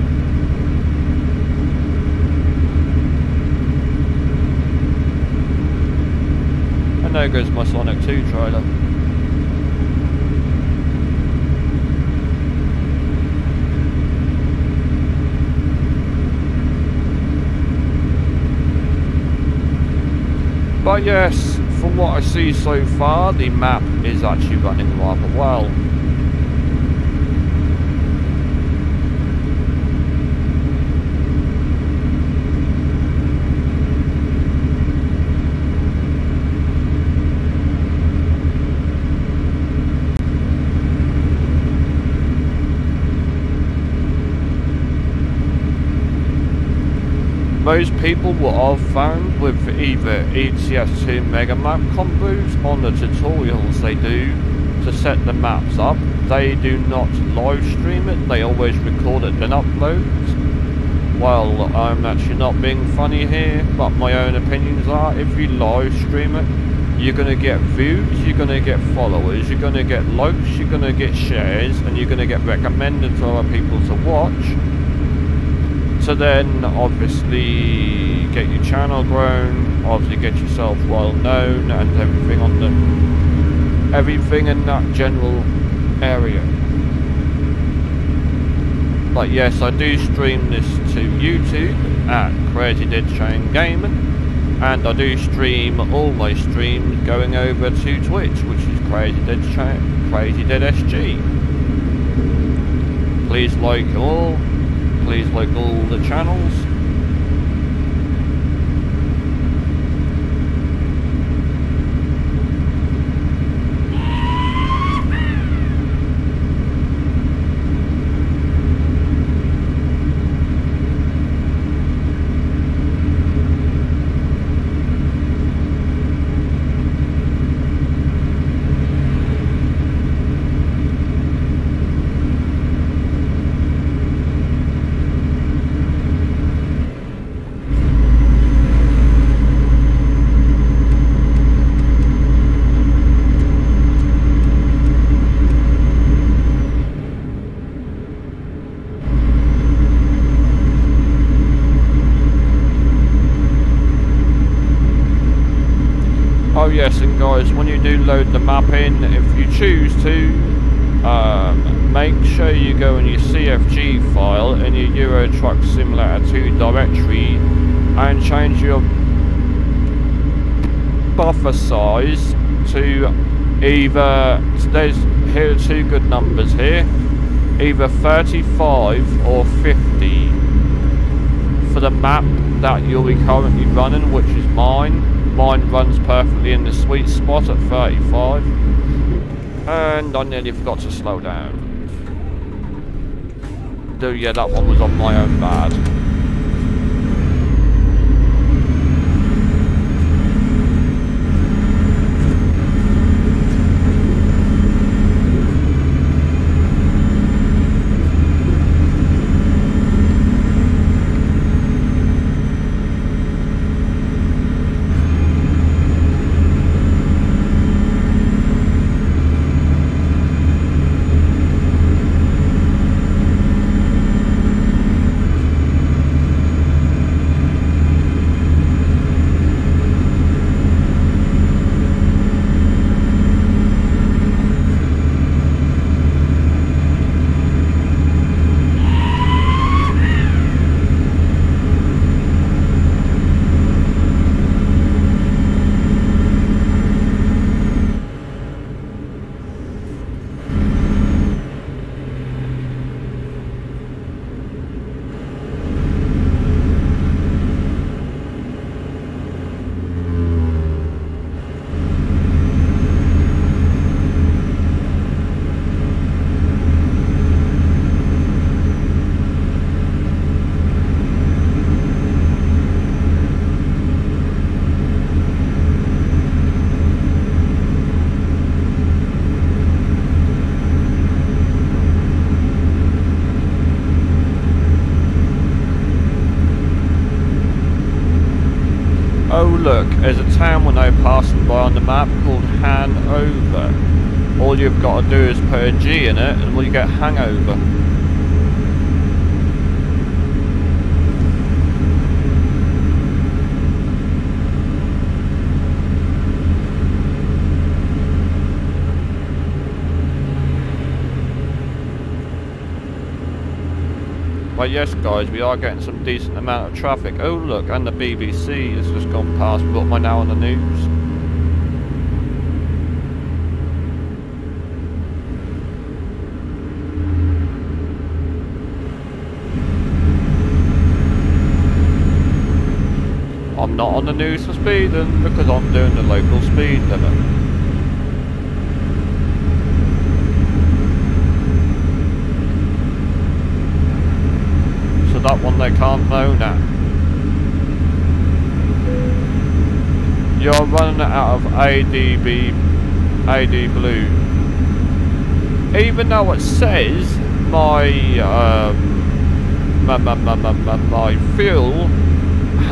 There goes my Sonic 2 trailer. But yes, from what I see so far, the map is actually running rather well. Most people what I've found with either ETS2 Mega Map combos on the tutorials they do to set the maps up, they do not live stream it, they always record it then upload. Well, I'm actually not being funny here, but my own opinions are if you live stream it, you're going to get views, you're going to get followers, you're going to get likes, you're going to get shares, and you're going to get recommended to other people to watch to then obviously get your channel grown, obviously get yourself well known and everything on the everything in that general area. But yes, I do stream this to YouTube at Crazy Dead Shane Gaming, and I do stream all my streams going over to Twitch, which is Crazy Dead Shane, Crazy Dead SG. Please like all, please like all the channels. Oh yes, and guys, when you do load the map in, if you choose to, um, make sure you go in your CFG file in your Euro Truck Simulator 2 directory and change your buffer size to either, there's, here are two good numbers here, either 35 or 50 for the map that you'll be currently running, which is mine. Mine runs perfectly in the sweet spot at 35. And I nearly forgot to slow down. Though yeah, that one was on my own bad. Oh look, there's a town we're now passing by on the map called Hanover. All you've got to do is put a G in it and we'll get hangover. But yes guys, we are getting some decent amount of traffic. Oh look, and the BBC has just gone past am I now on the news. I'm not on the news for speeding because I'm doing the local speed limit. So that one they can't moan at. You're running out of ADB, AdBlue. Even though it says my, um, my, my, my, my, my, my fuel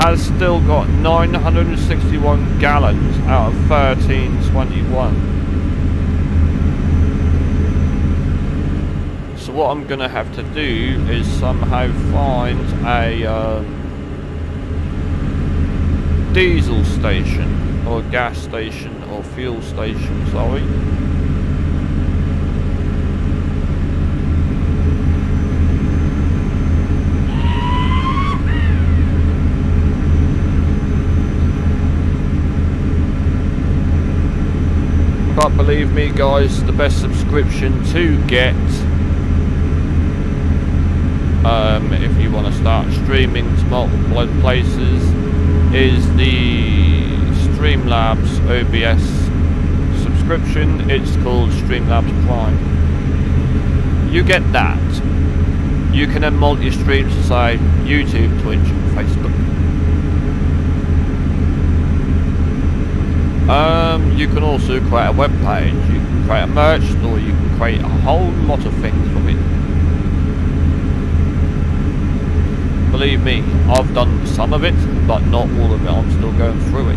has still got 961 gallons out of 1321. So what I'm going to have to do is somehow find a um, diesel station or gas station or fuel station, sorry. But believe me guys, the best subscription to get um, streaming to multiple places is the Streamlabs OBS subscription. It's called Streamlabs Prime. You get that. You can then multi-stream to say YouTube, Twitch, Facebook. Um, you can also create a web page, you can create a merch store, you can create a whole lot of things from it. Believe me, I've done some of it, but not all of it, I'm still going through it.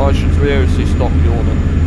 I should seriously stop yawning.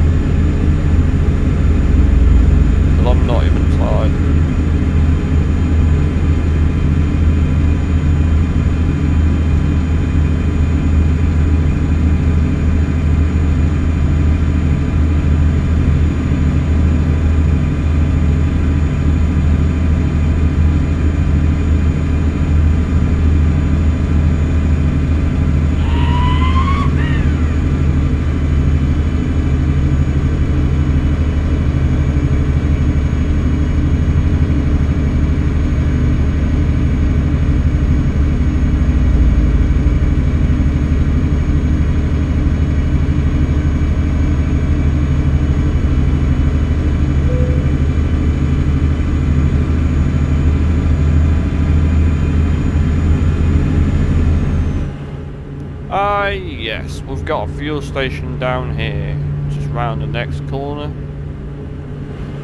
We've got a fuel station down here, just round the next corner.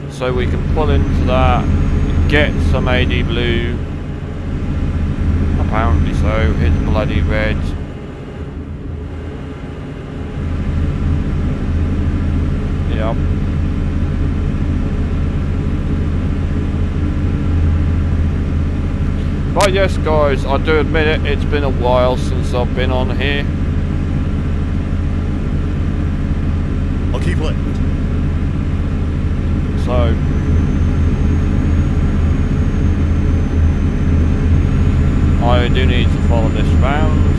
So we can pull into that, get some AD blue. Apparently so, it's bloody red. Yep. But yes guys, I do admit it, it's been a while since I've been on here. So I do need to follow this round.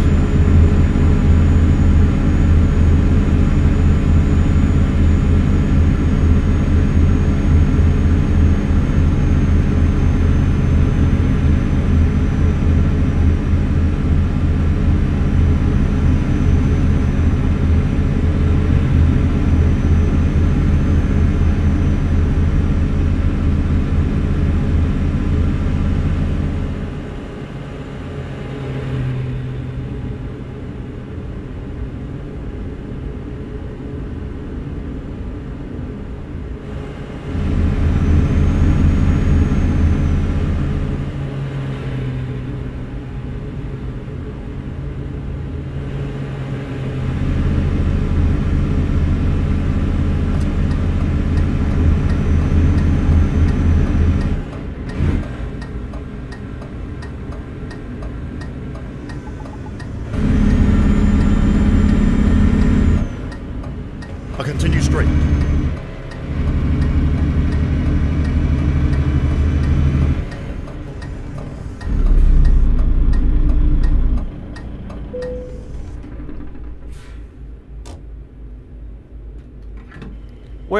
I continue straight.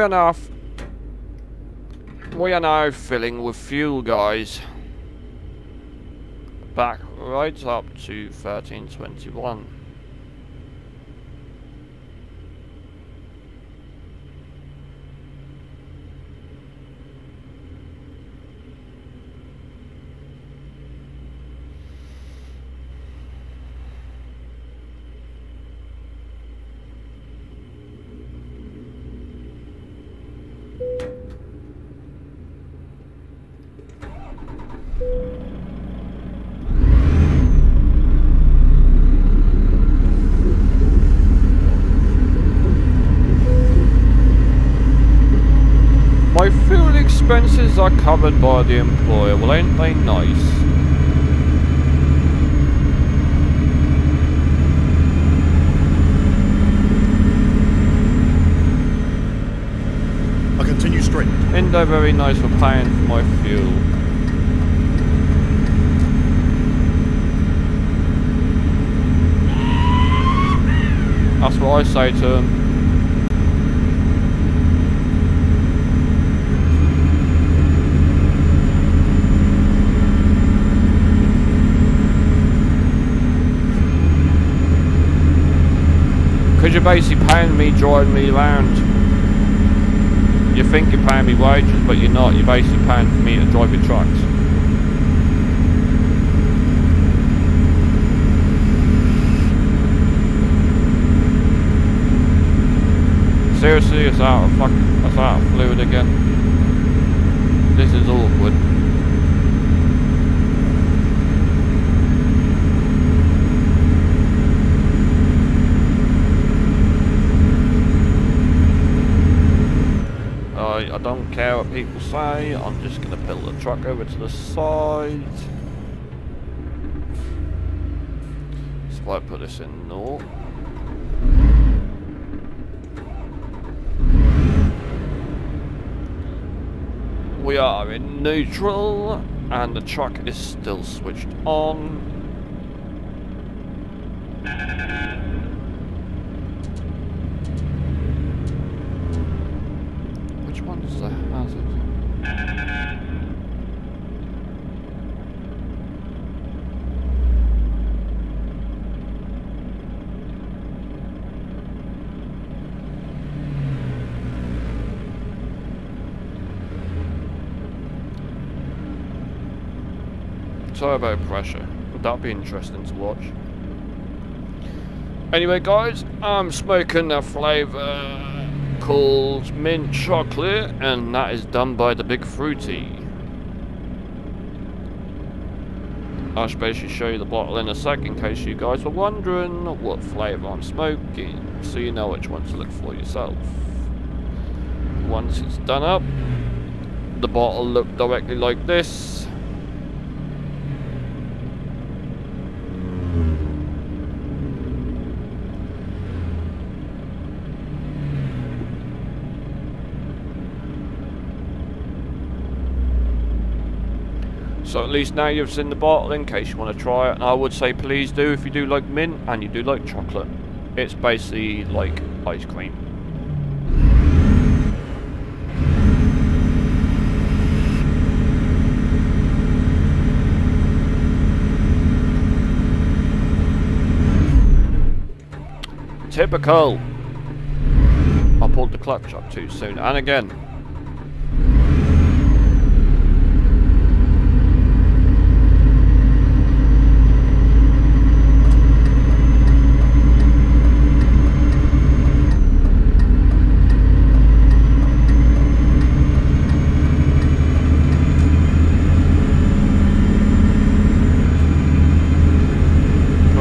We are now we are now filling with fuel, guys. Back right up to 1321. My fuel expenses are covered by the employer. Well, ain't they nice? I continue straight. Ain't they very nice for paying for my fuel? That's what I say to them. Because you're basically paying me driving me around. You think you're paying me wages, but you're not. You're basically paying for me to drive your trucks. Seriously, it's out of fucking, it's out of fluid again. This is awkward. I, I care what people say, I'm just gonna pull the truck over to the side. So I put this in north. We are in neutral, and the truck is still switched on. Which one is the hazard? Would be interesting to watch? Anyway, guys, I'm smoking a flavour called mint chocolate, and that is done by the Big Fruity. I should basically show you the bottle in a second in case you guys were wondering what flavour I'm smoking, so you know which one to look for yourself. Once it's done up, the bottle look directly like this. At least now you've seen the bottle in case you want to try it. And I would say please do if you do like mint and you do like chocolate. It's basically like ice cream. Typical. I pulled the clutch up too soon. And again,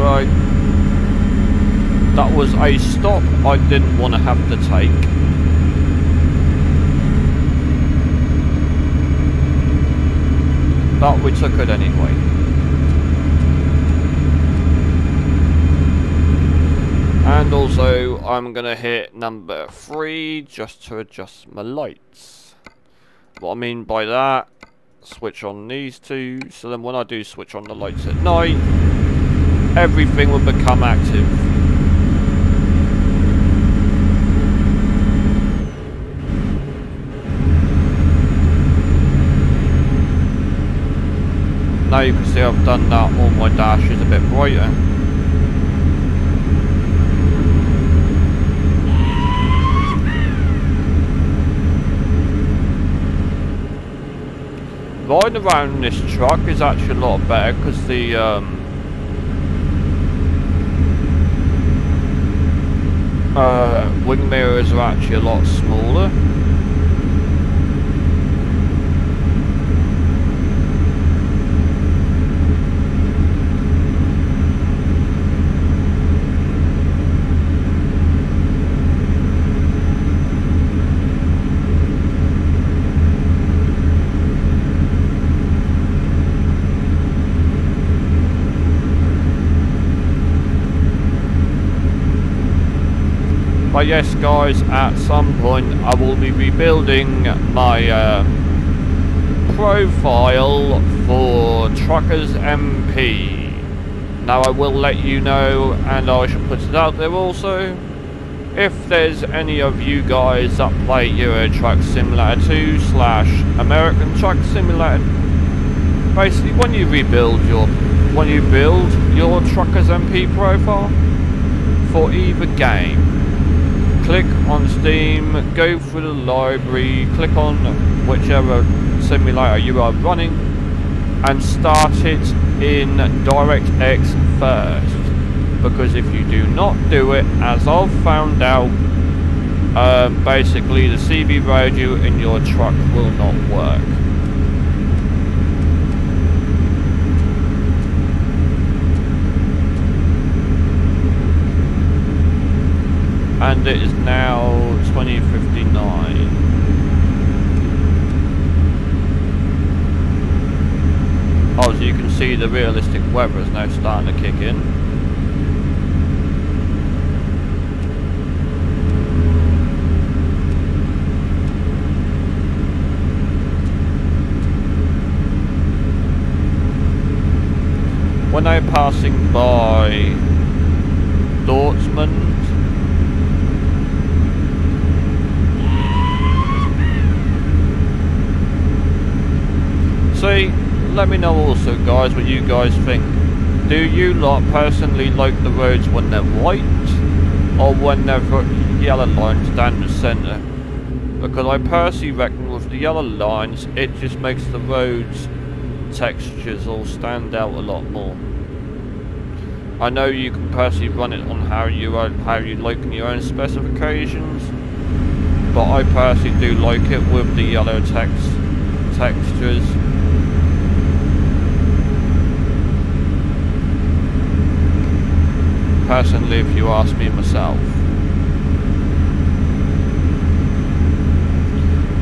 Right. That was a stop I didn't want to have to take. But we took it anyway. And also, I'm going to hit number 3 just to adjust my lights. What I mean by that, switch on these two, so then when I do switch on the lights at night, everything will become active. Now you can see I've done that, all my dash is a bit brighter. Riding around this truck is actually a lot better because the um, uh, wing mirrors are actually a lot smaller. But yes guys, at some point I will be rebuilding my uh, profile for Truckers MP. Now I will let you know, and I shall put it out there also, if there's any of you guys that play Euro Truck Simulator 2 slash American Truck Simulator, basically when you rebuild your, when you build your Truckers MP profile for either game, click on Steam, go through the library, click on whichever simulator you are running and start it in DirectX first because if you do not do it, as I've found out, um, basically the CB radio in your truck will not work. And it is now 2059. Oh, you can see the realistic weather is now starting to kick in. We're now passing by Dortmund See, let me know also guys what you guys think. Do you lot personally like the roads when they're white or when they've got yellow lines down the centre? Because I personally reckon with the yellow lines it just makes the roads textures all stand out a lot more. I know you can personally run it on how you uh, how you like in your own specifications, but I personally do like it with the yellow text textures. Personally, if you ask me myself.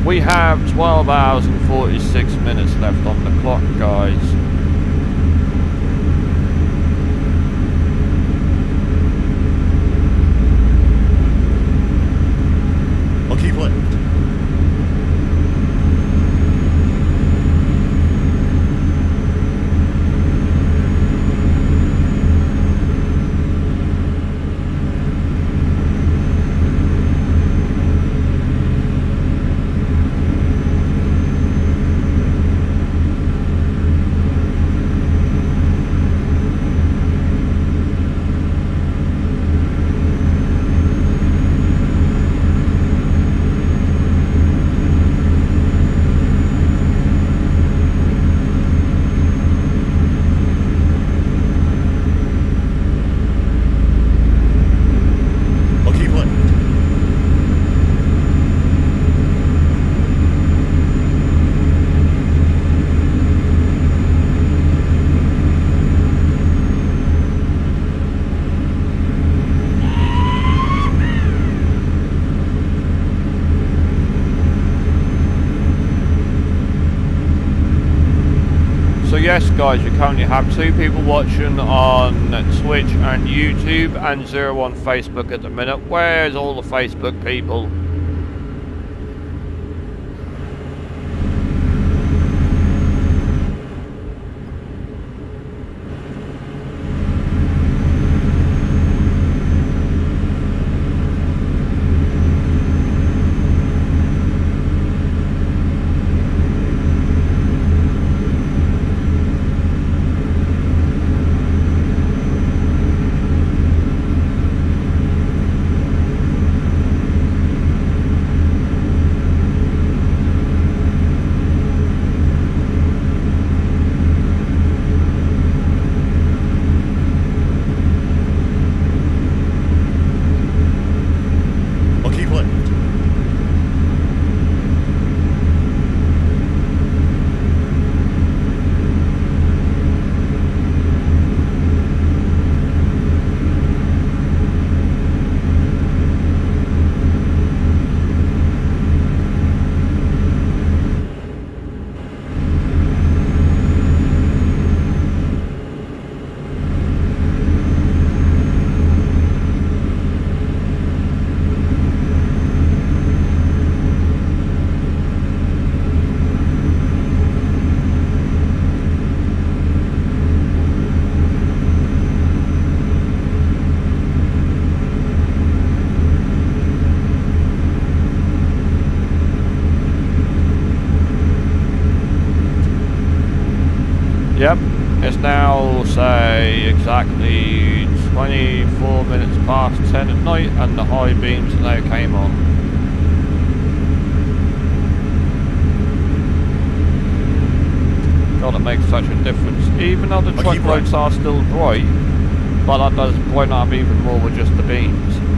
We have 12 hours and 46 minutes left on the clock, guys. I'll keep left. I'll keep left. So yes guys, you currently have two people watching on Twitch and YouTube and zero on Facebook at the minute. Where's all the Facebook people? I'll keep left. Yep, it's now say exactly 24 minutes past 10 at night and the high beams now came on. God, it makes such a difference. Even though the truck lights are still bright, but that does brighten up even more with just the beams.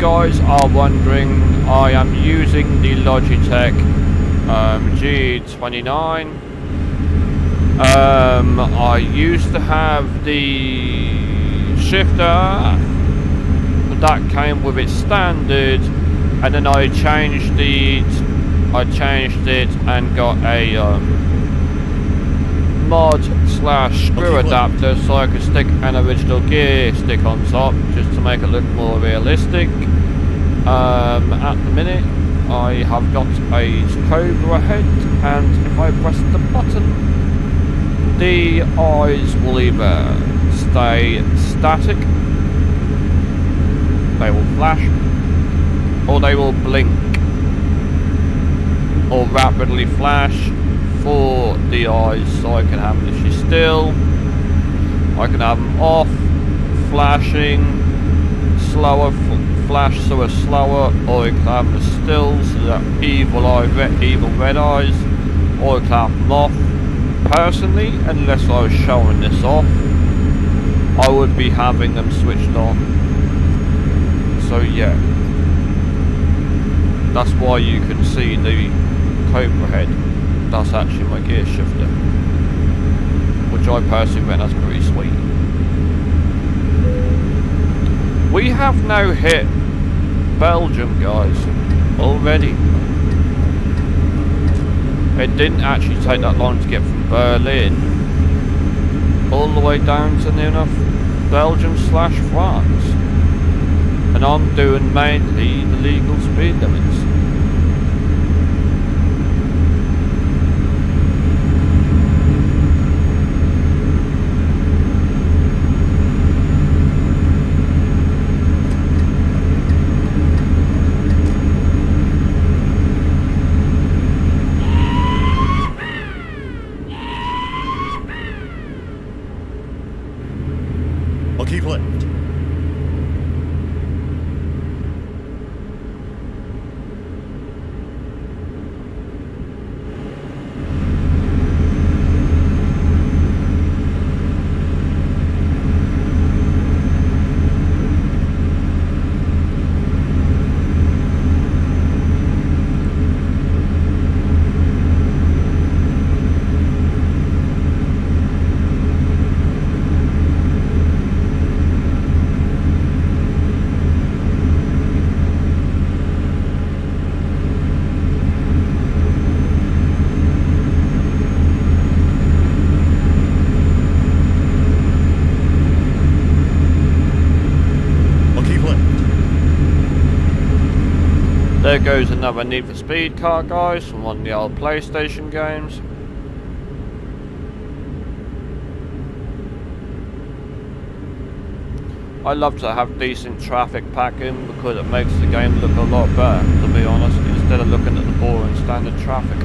Guys are wondering, I am using the Logitech um, G29. Um, I used to have the shifter that came with its standard, and then I changed it. I changed it and got a um, mod slash screw adapter so I could stick an original gear stick on top just to make it look more realistic. Um, at the minute I have got a Cobra head and if I press the button the eyes will either stay static, they will flash, or they will blink or rapidly flash for the eyes so I can have them literally still. I can have them off flashing slower flash so it's slower. Or I can have them still so that evil eye red, evil red eyes. Or I can have off personally unless I was showing this off I would be having them switched on. So yeah. That's why you can see the Cobra head. That's actually my gear shifter. Which I personally think that's pretty sweet. We have now hit Belgium guys already. It didn't actually take that long to get from Berlin all the way down to near enough Belgium slash France. And I'm doing mainly the legal speed limits. I'll keep left. I'll keep left. There goes another Need for Speed car, guys, from one of the old PlayStation games. I love to have decent traffic packing because it makes the game look a lot better, to be honest, instead of looking at the boring standard traffic.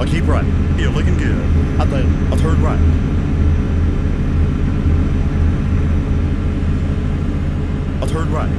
I'll keep right. You're looking good. And then I'll turn right. I'll right.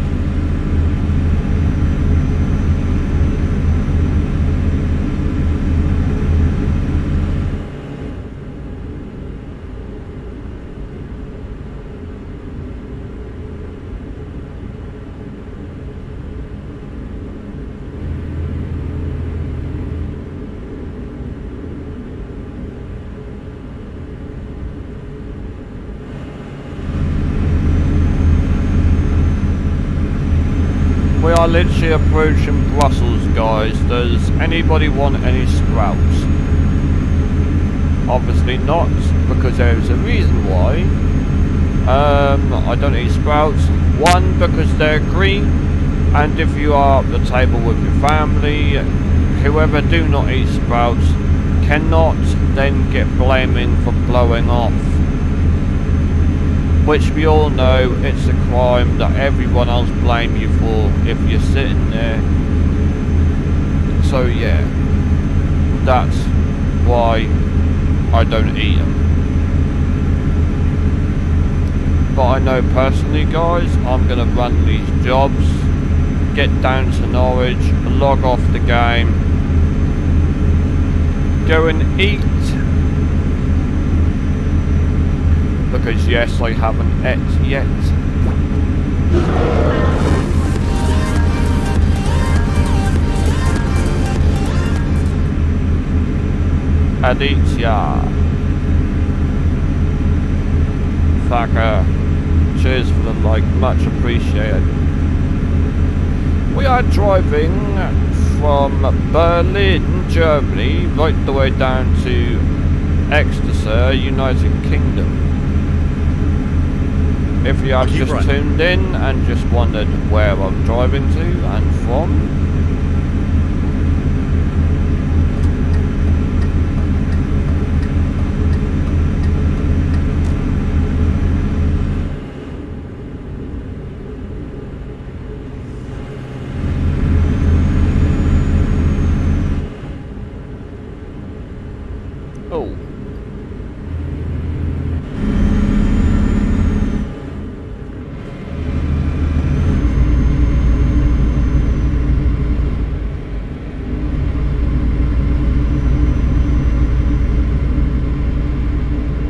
Literally approaching Brussels, guys. Does anybody want any sprouts? Obviously not, because there's a reason why. Um, I don't eat sprouts. One, because they're green, and if you are at the table with your family, whoever do not eat sprouts cannot then get blaming for blowing off. Which we all know it's a crime that everyone else blame you for if you're sitting there. So yeah, that's why I don't eat them. But I know personally guys, I'm to run these jobs, get down to Norwich, log off the game, go and eat. Because yes, I haven't ate yet. Aditya. Thacker. Cheers for the like, much appreciated. We are driving from Berlin, Germany, right the way down to Exeter, United Kingdom. If you have just right. tuned in and just wondered where I'm driving to and from, oh,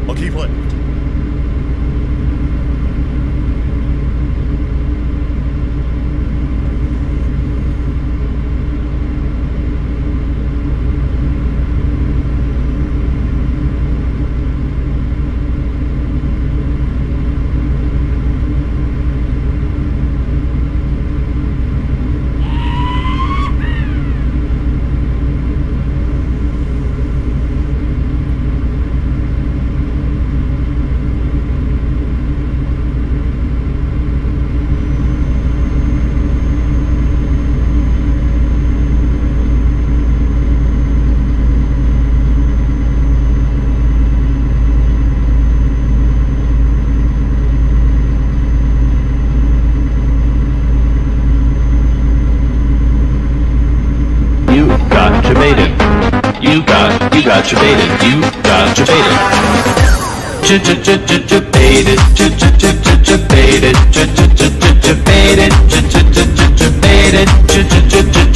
I'll keep left. You got your baited. You got, you baited. You got your baited. Ch ch ch ch ch baited. Ch ch ch ch ch baited. Ch ch ch ch ch baited. Ch ch ch ch ch baited. Ch ch ch ch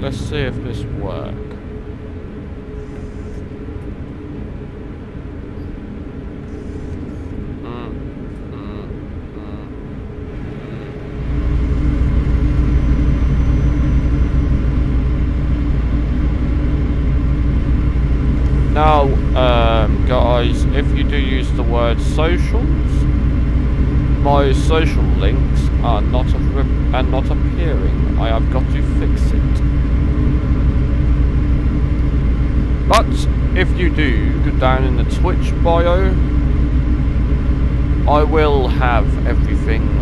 let's see if this work. Mm. Now, um, guys, if you do use the word socials, my social links are not are not appearing. I have got to fix it. But if you do go down in the Twitch bio, I will have everything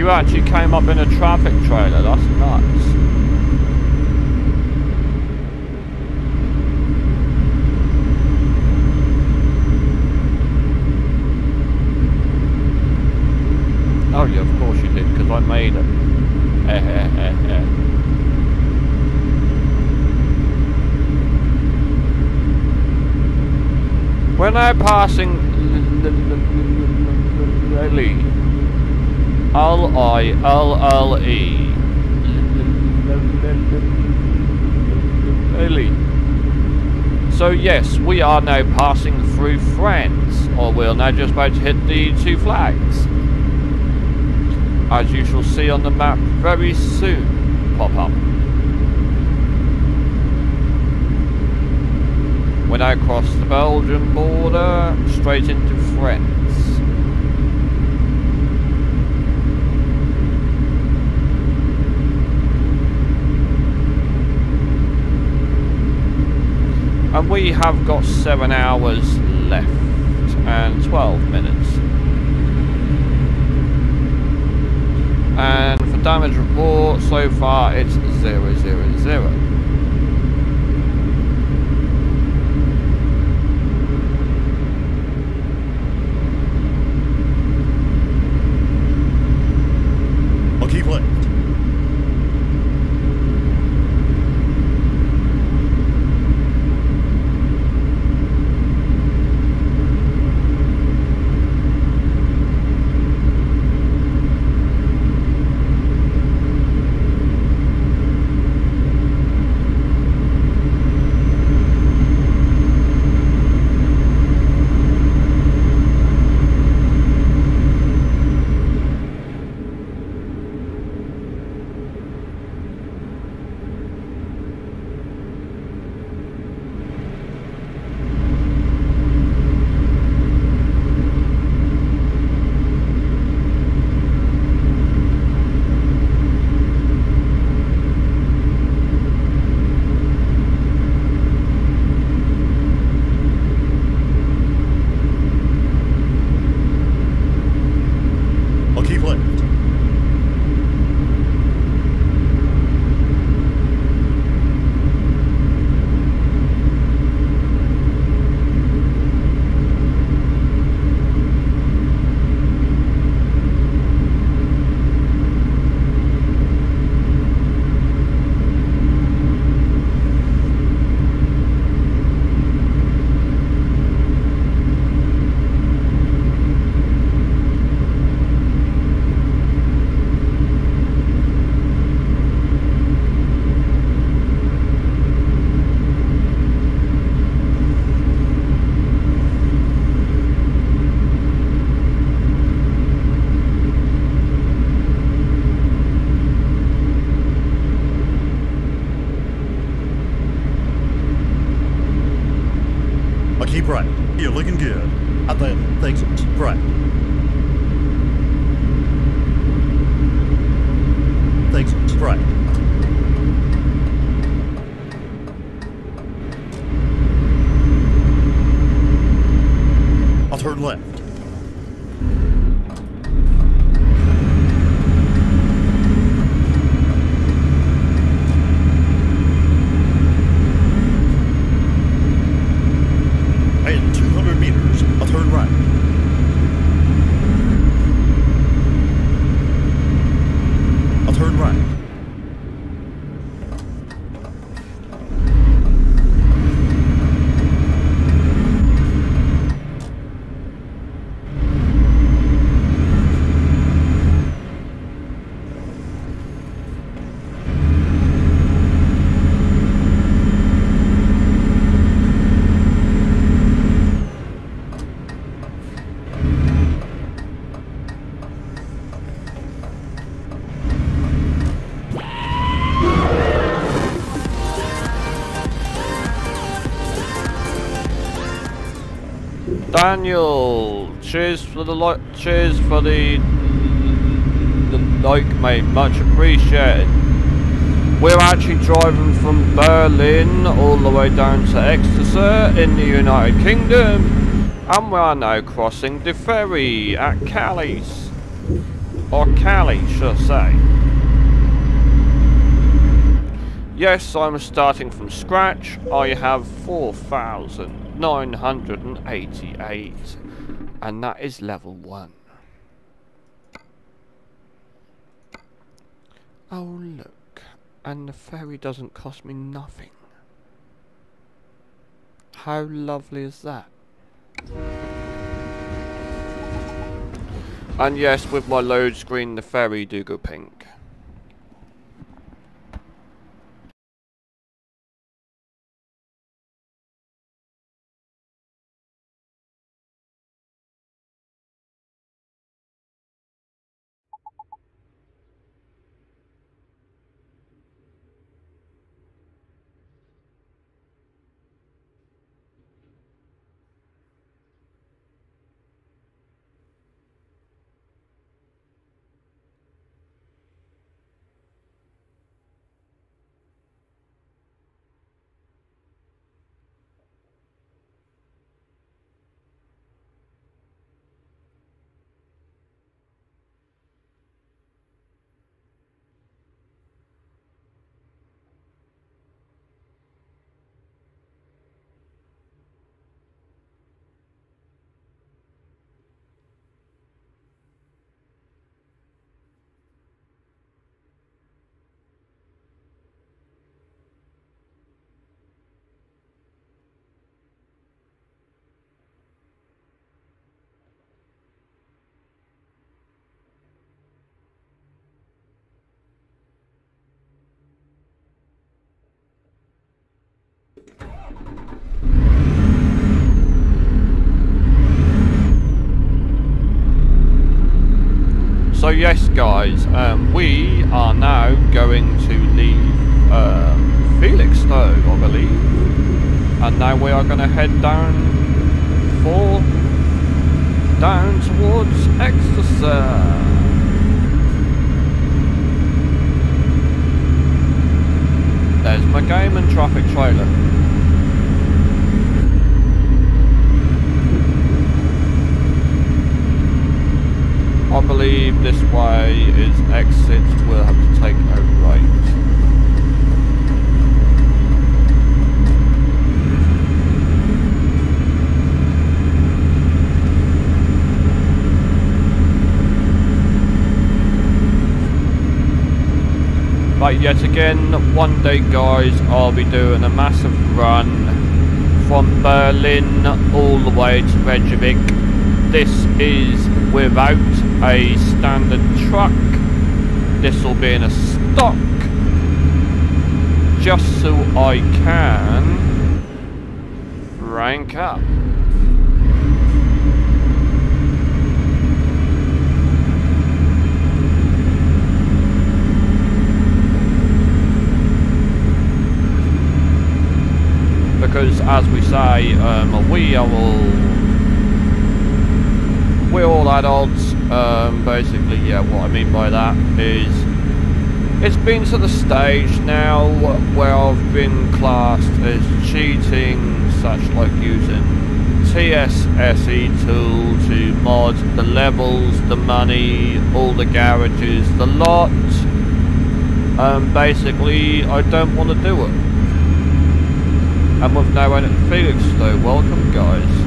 you actually came up in a traffic trailer. That's nuts. Oh yeah, of course you did, because I made it. Eh, eh, eh, eh. We're now passing Lily. L I L L E. Lily. So yes, we are now passing through France, or we're just about hit the two flags. As you shall see on the map very soon pop up. When I cross the Belgian border, straight into France. And we have got 7 hours left and 12 minutes. And for damage report, so far it's 000. Daniel, cheers for the like, cheers for the, the like, mate. Much appreciated. We're actually driving from Berlin all the way down to Exeter in the United Kingdom, and we are now crossing the ferry at Calais. Or Cali, should I say. Yes, I'm starting from scratch. I have 4,988. And that is level 1. Oh look, and the ferry doesn't cost me nothing. How lovely is that? And yes, with my load screen, the ferry do go pink. So yes guys, um, we are now going to leave um, Felixstowe, I believe. And now we are going to head down for down towards Exeter. There's my game and traffic trailer. I believe this way is exit. We'll have to take a right. But yet again, one day guys, I'll be doing a massive run from Berlin all the way to Reykjavik. This is without a standard truck. This will be in a stock. Just so I can rank up. Because as we say, um, we are all we're all adults. Um, basically, yeah, what I mean by that is it's been to the stage now where I've been classed as cheating, such like using TSSE tool to mod the levels, the money, all the garages, the lot. Um, basically, I don't want to do it. And with now in Felix though, welcome guys.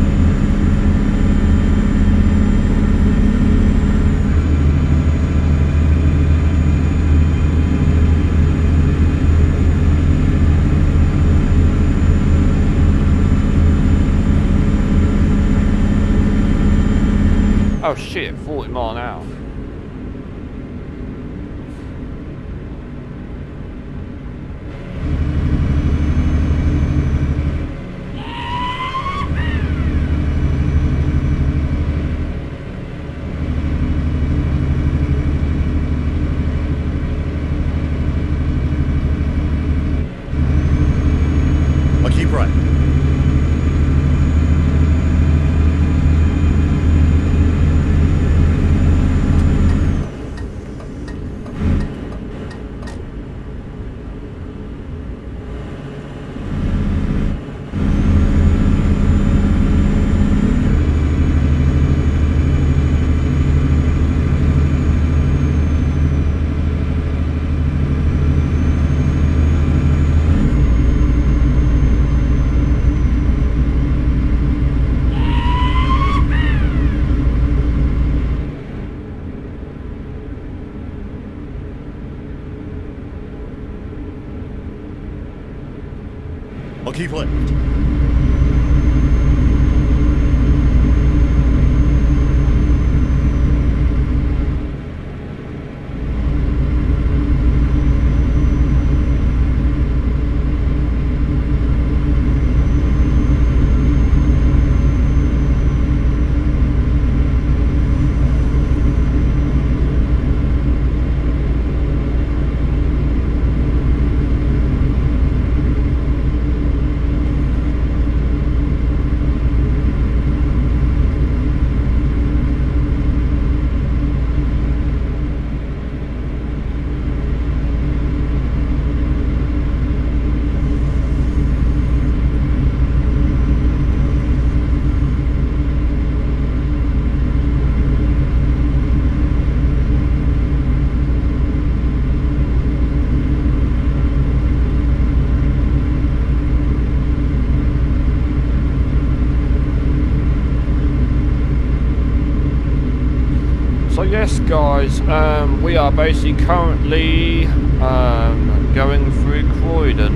Guys, um, we are basically currently um, going through Croydon.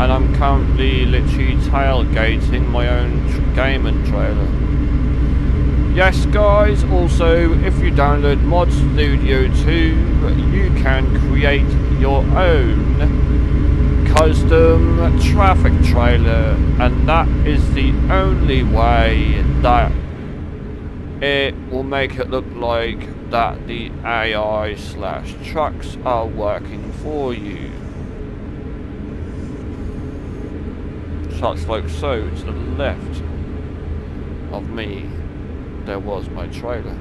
And I'm currently literally tailgating my own gaming trailer. Yes, guys, also, if you download Mod Studio 2, you can create your own custom traffic trailer and that is the only way that it will make it look like that the AI slash trucks are working for you. Such like so, to the left of me there was my trailer.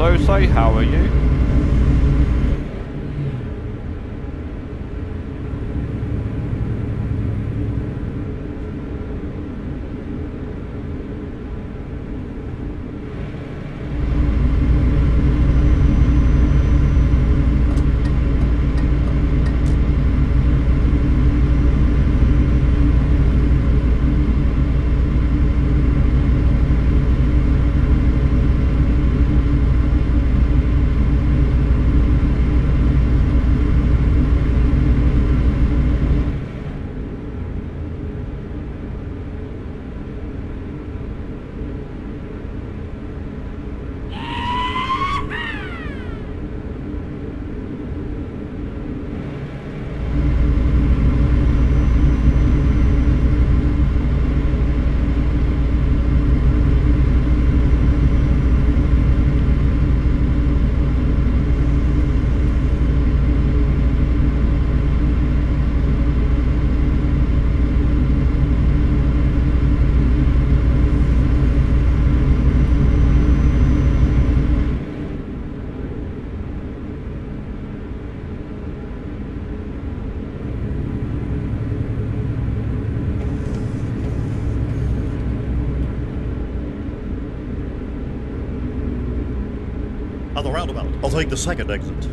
Hiya Ipsose, how are? At the roundabout, I'll take the second exit.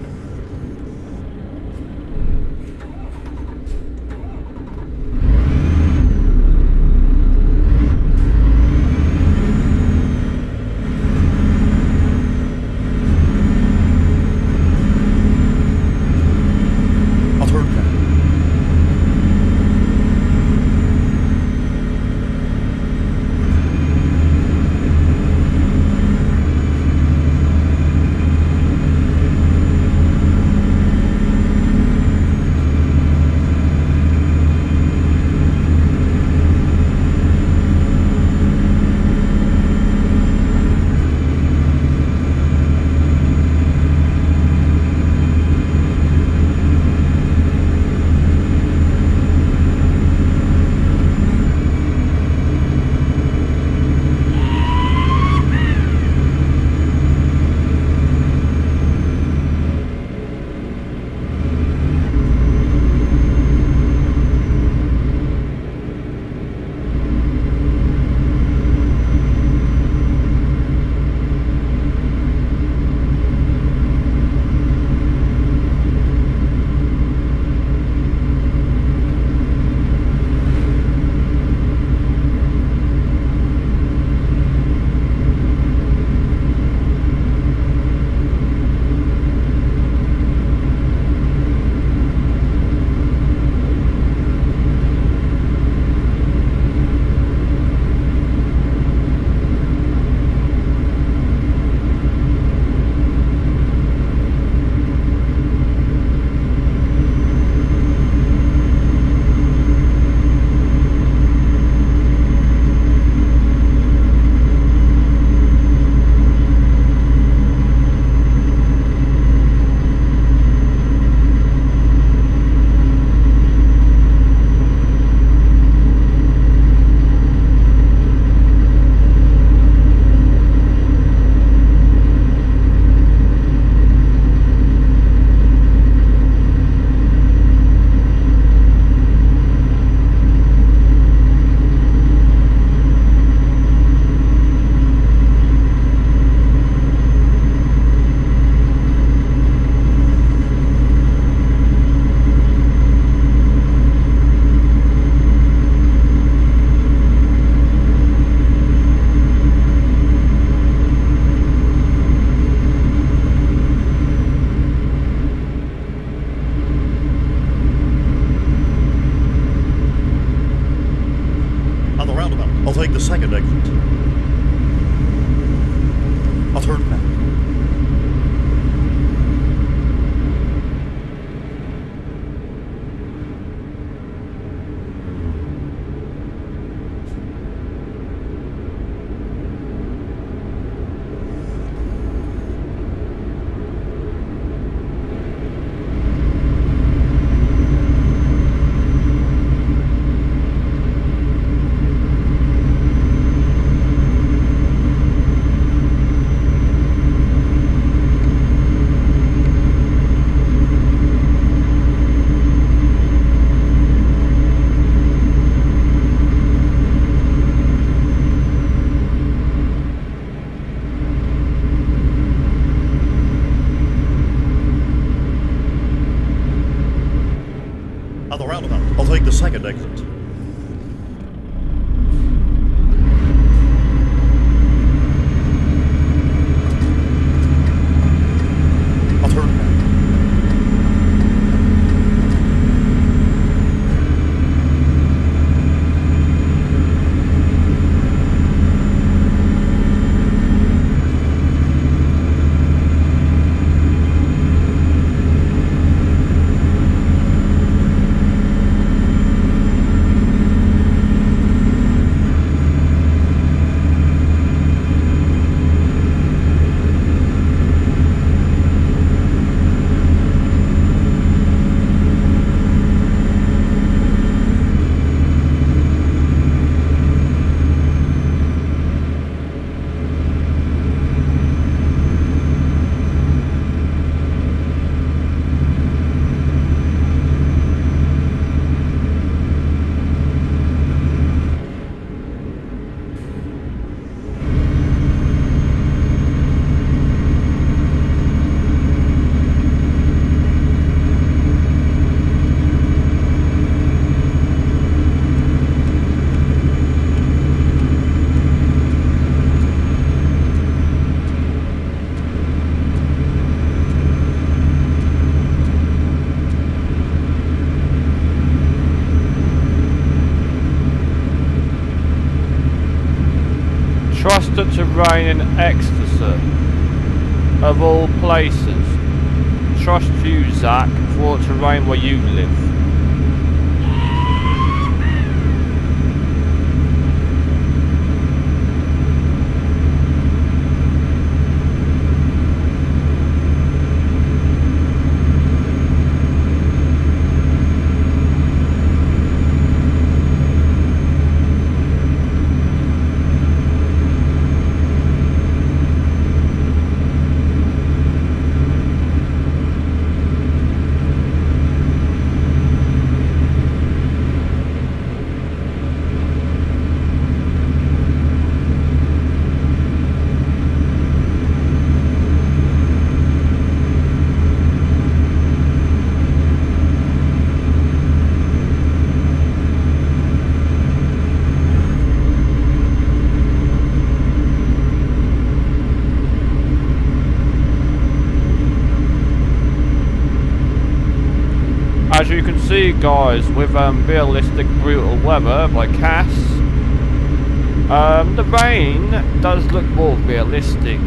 The in Exeter. Of all places. Trust you, Zach, for it to terrain where you live. As you can see guys, with um, realistic brutal weather by Cass, um, the rain does look more realistic.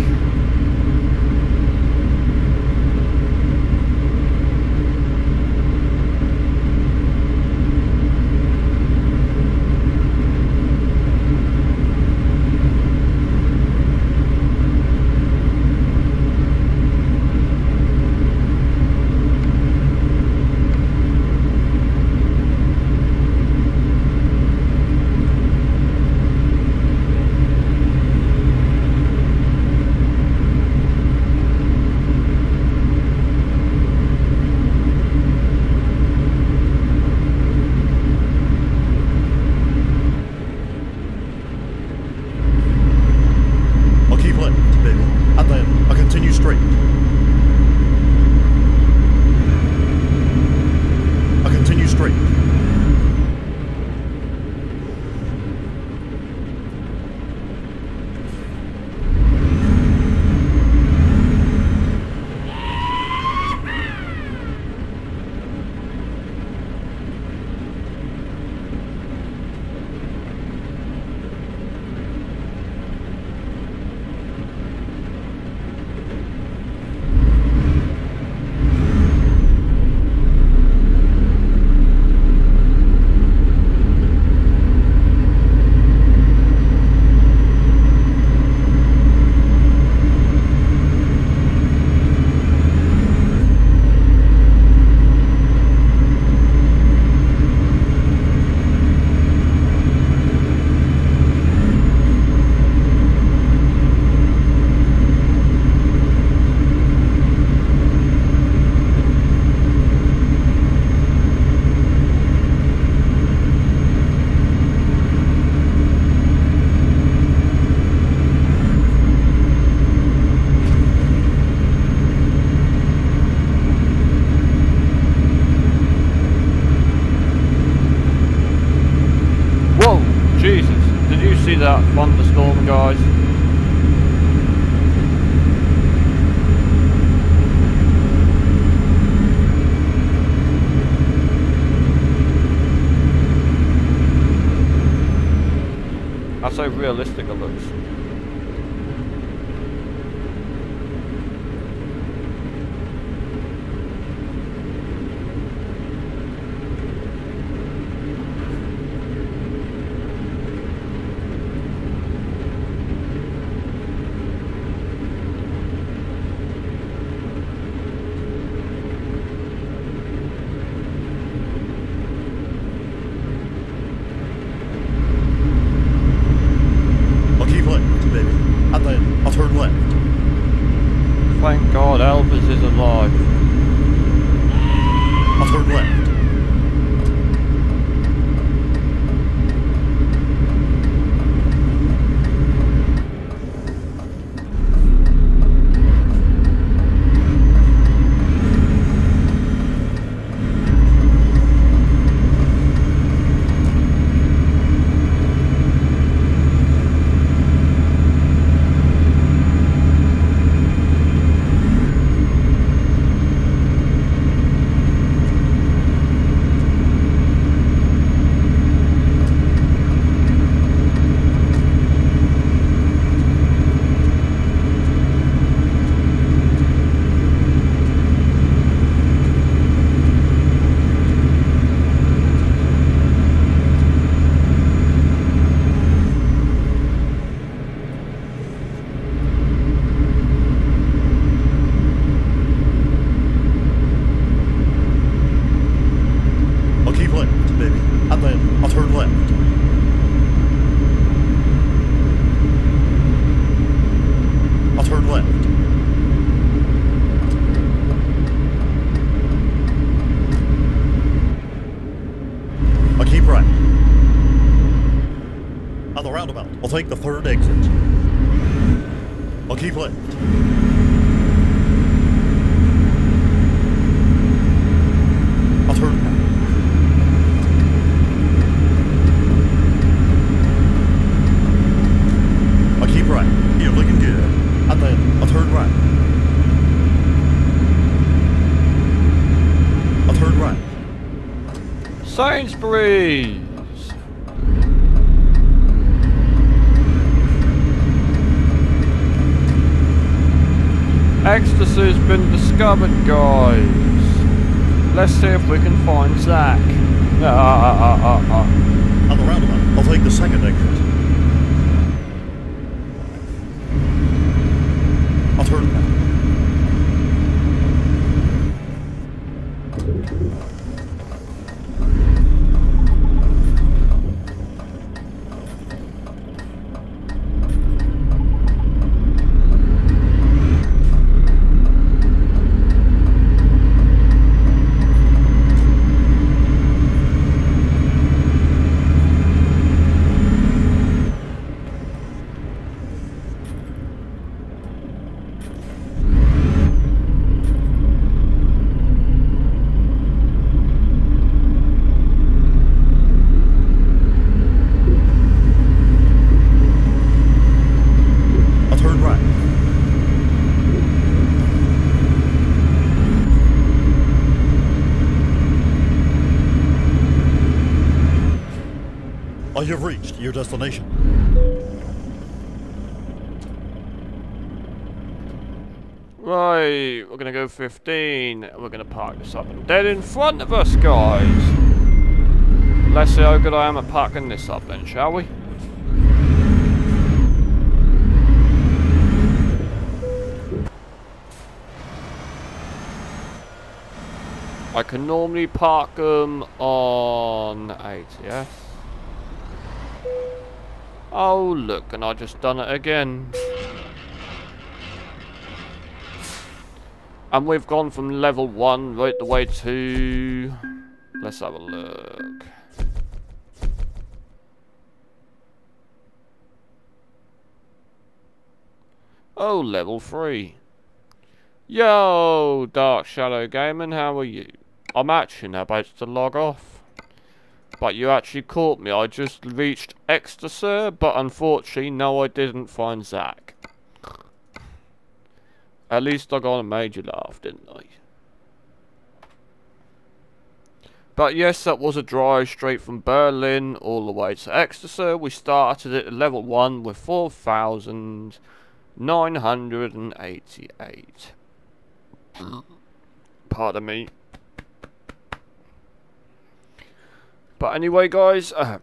Take the third exit. I'll keep left. I'll turn I'll keep right. You're looking good. I'll turn right. I'll turn right. Sainsbury's! Ecstasy's been discovered, guys. Let's see if we can find Zach. Ah, ah, ah, ah, ah. On the roundabout, I'll take the second exit. I'll turn right. I'll turn right. Oh, you've reached your destination. Right, we're gonna go 15. We're gonna park this up and dead in front of us, guys. Let's see how good I am at parking this up then, shall we? I can normally park them on ATS. Oh look, and I just done it again. And we've gone from level 1 right the way to... Let's have a look. Oh, level 3. Yo, Dark Shadow Gaming, how are you? I'm actually about to log off. But you actually caught me. I just reached ecstasy, but unfortunately, no, I didn't find Zach. At least I got a major laugh, didn't I? But yes, that was a drive straight from Berlin all the way to Exeter. We started at level 1 with 4,988. Pardon me. But anyway, guys, uh,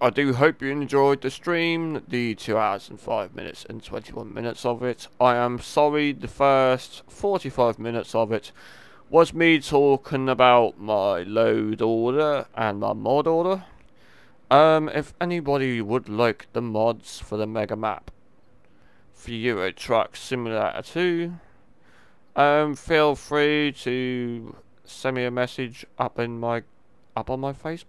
I do hope you enjoyed the stream, the 2 hours and 5 minutes and 21 minutes of it. I am sorry the first 45 minutes of it was me talking about my load order and my mod order. Um, if anybody would like the mods for the mega map for Euro Truck Simulator 2, um, feel free to send me a message up in my up on my Facebook.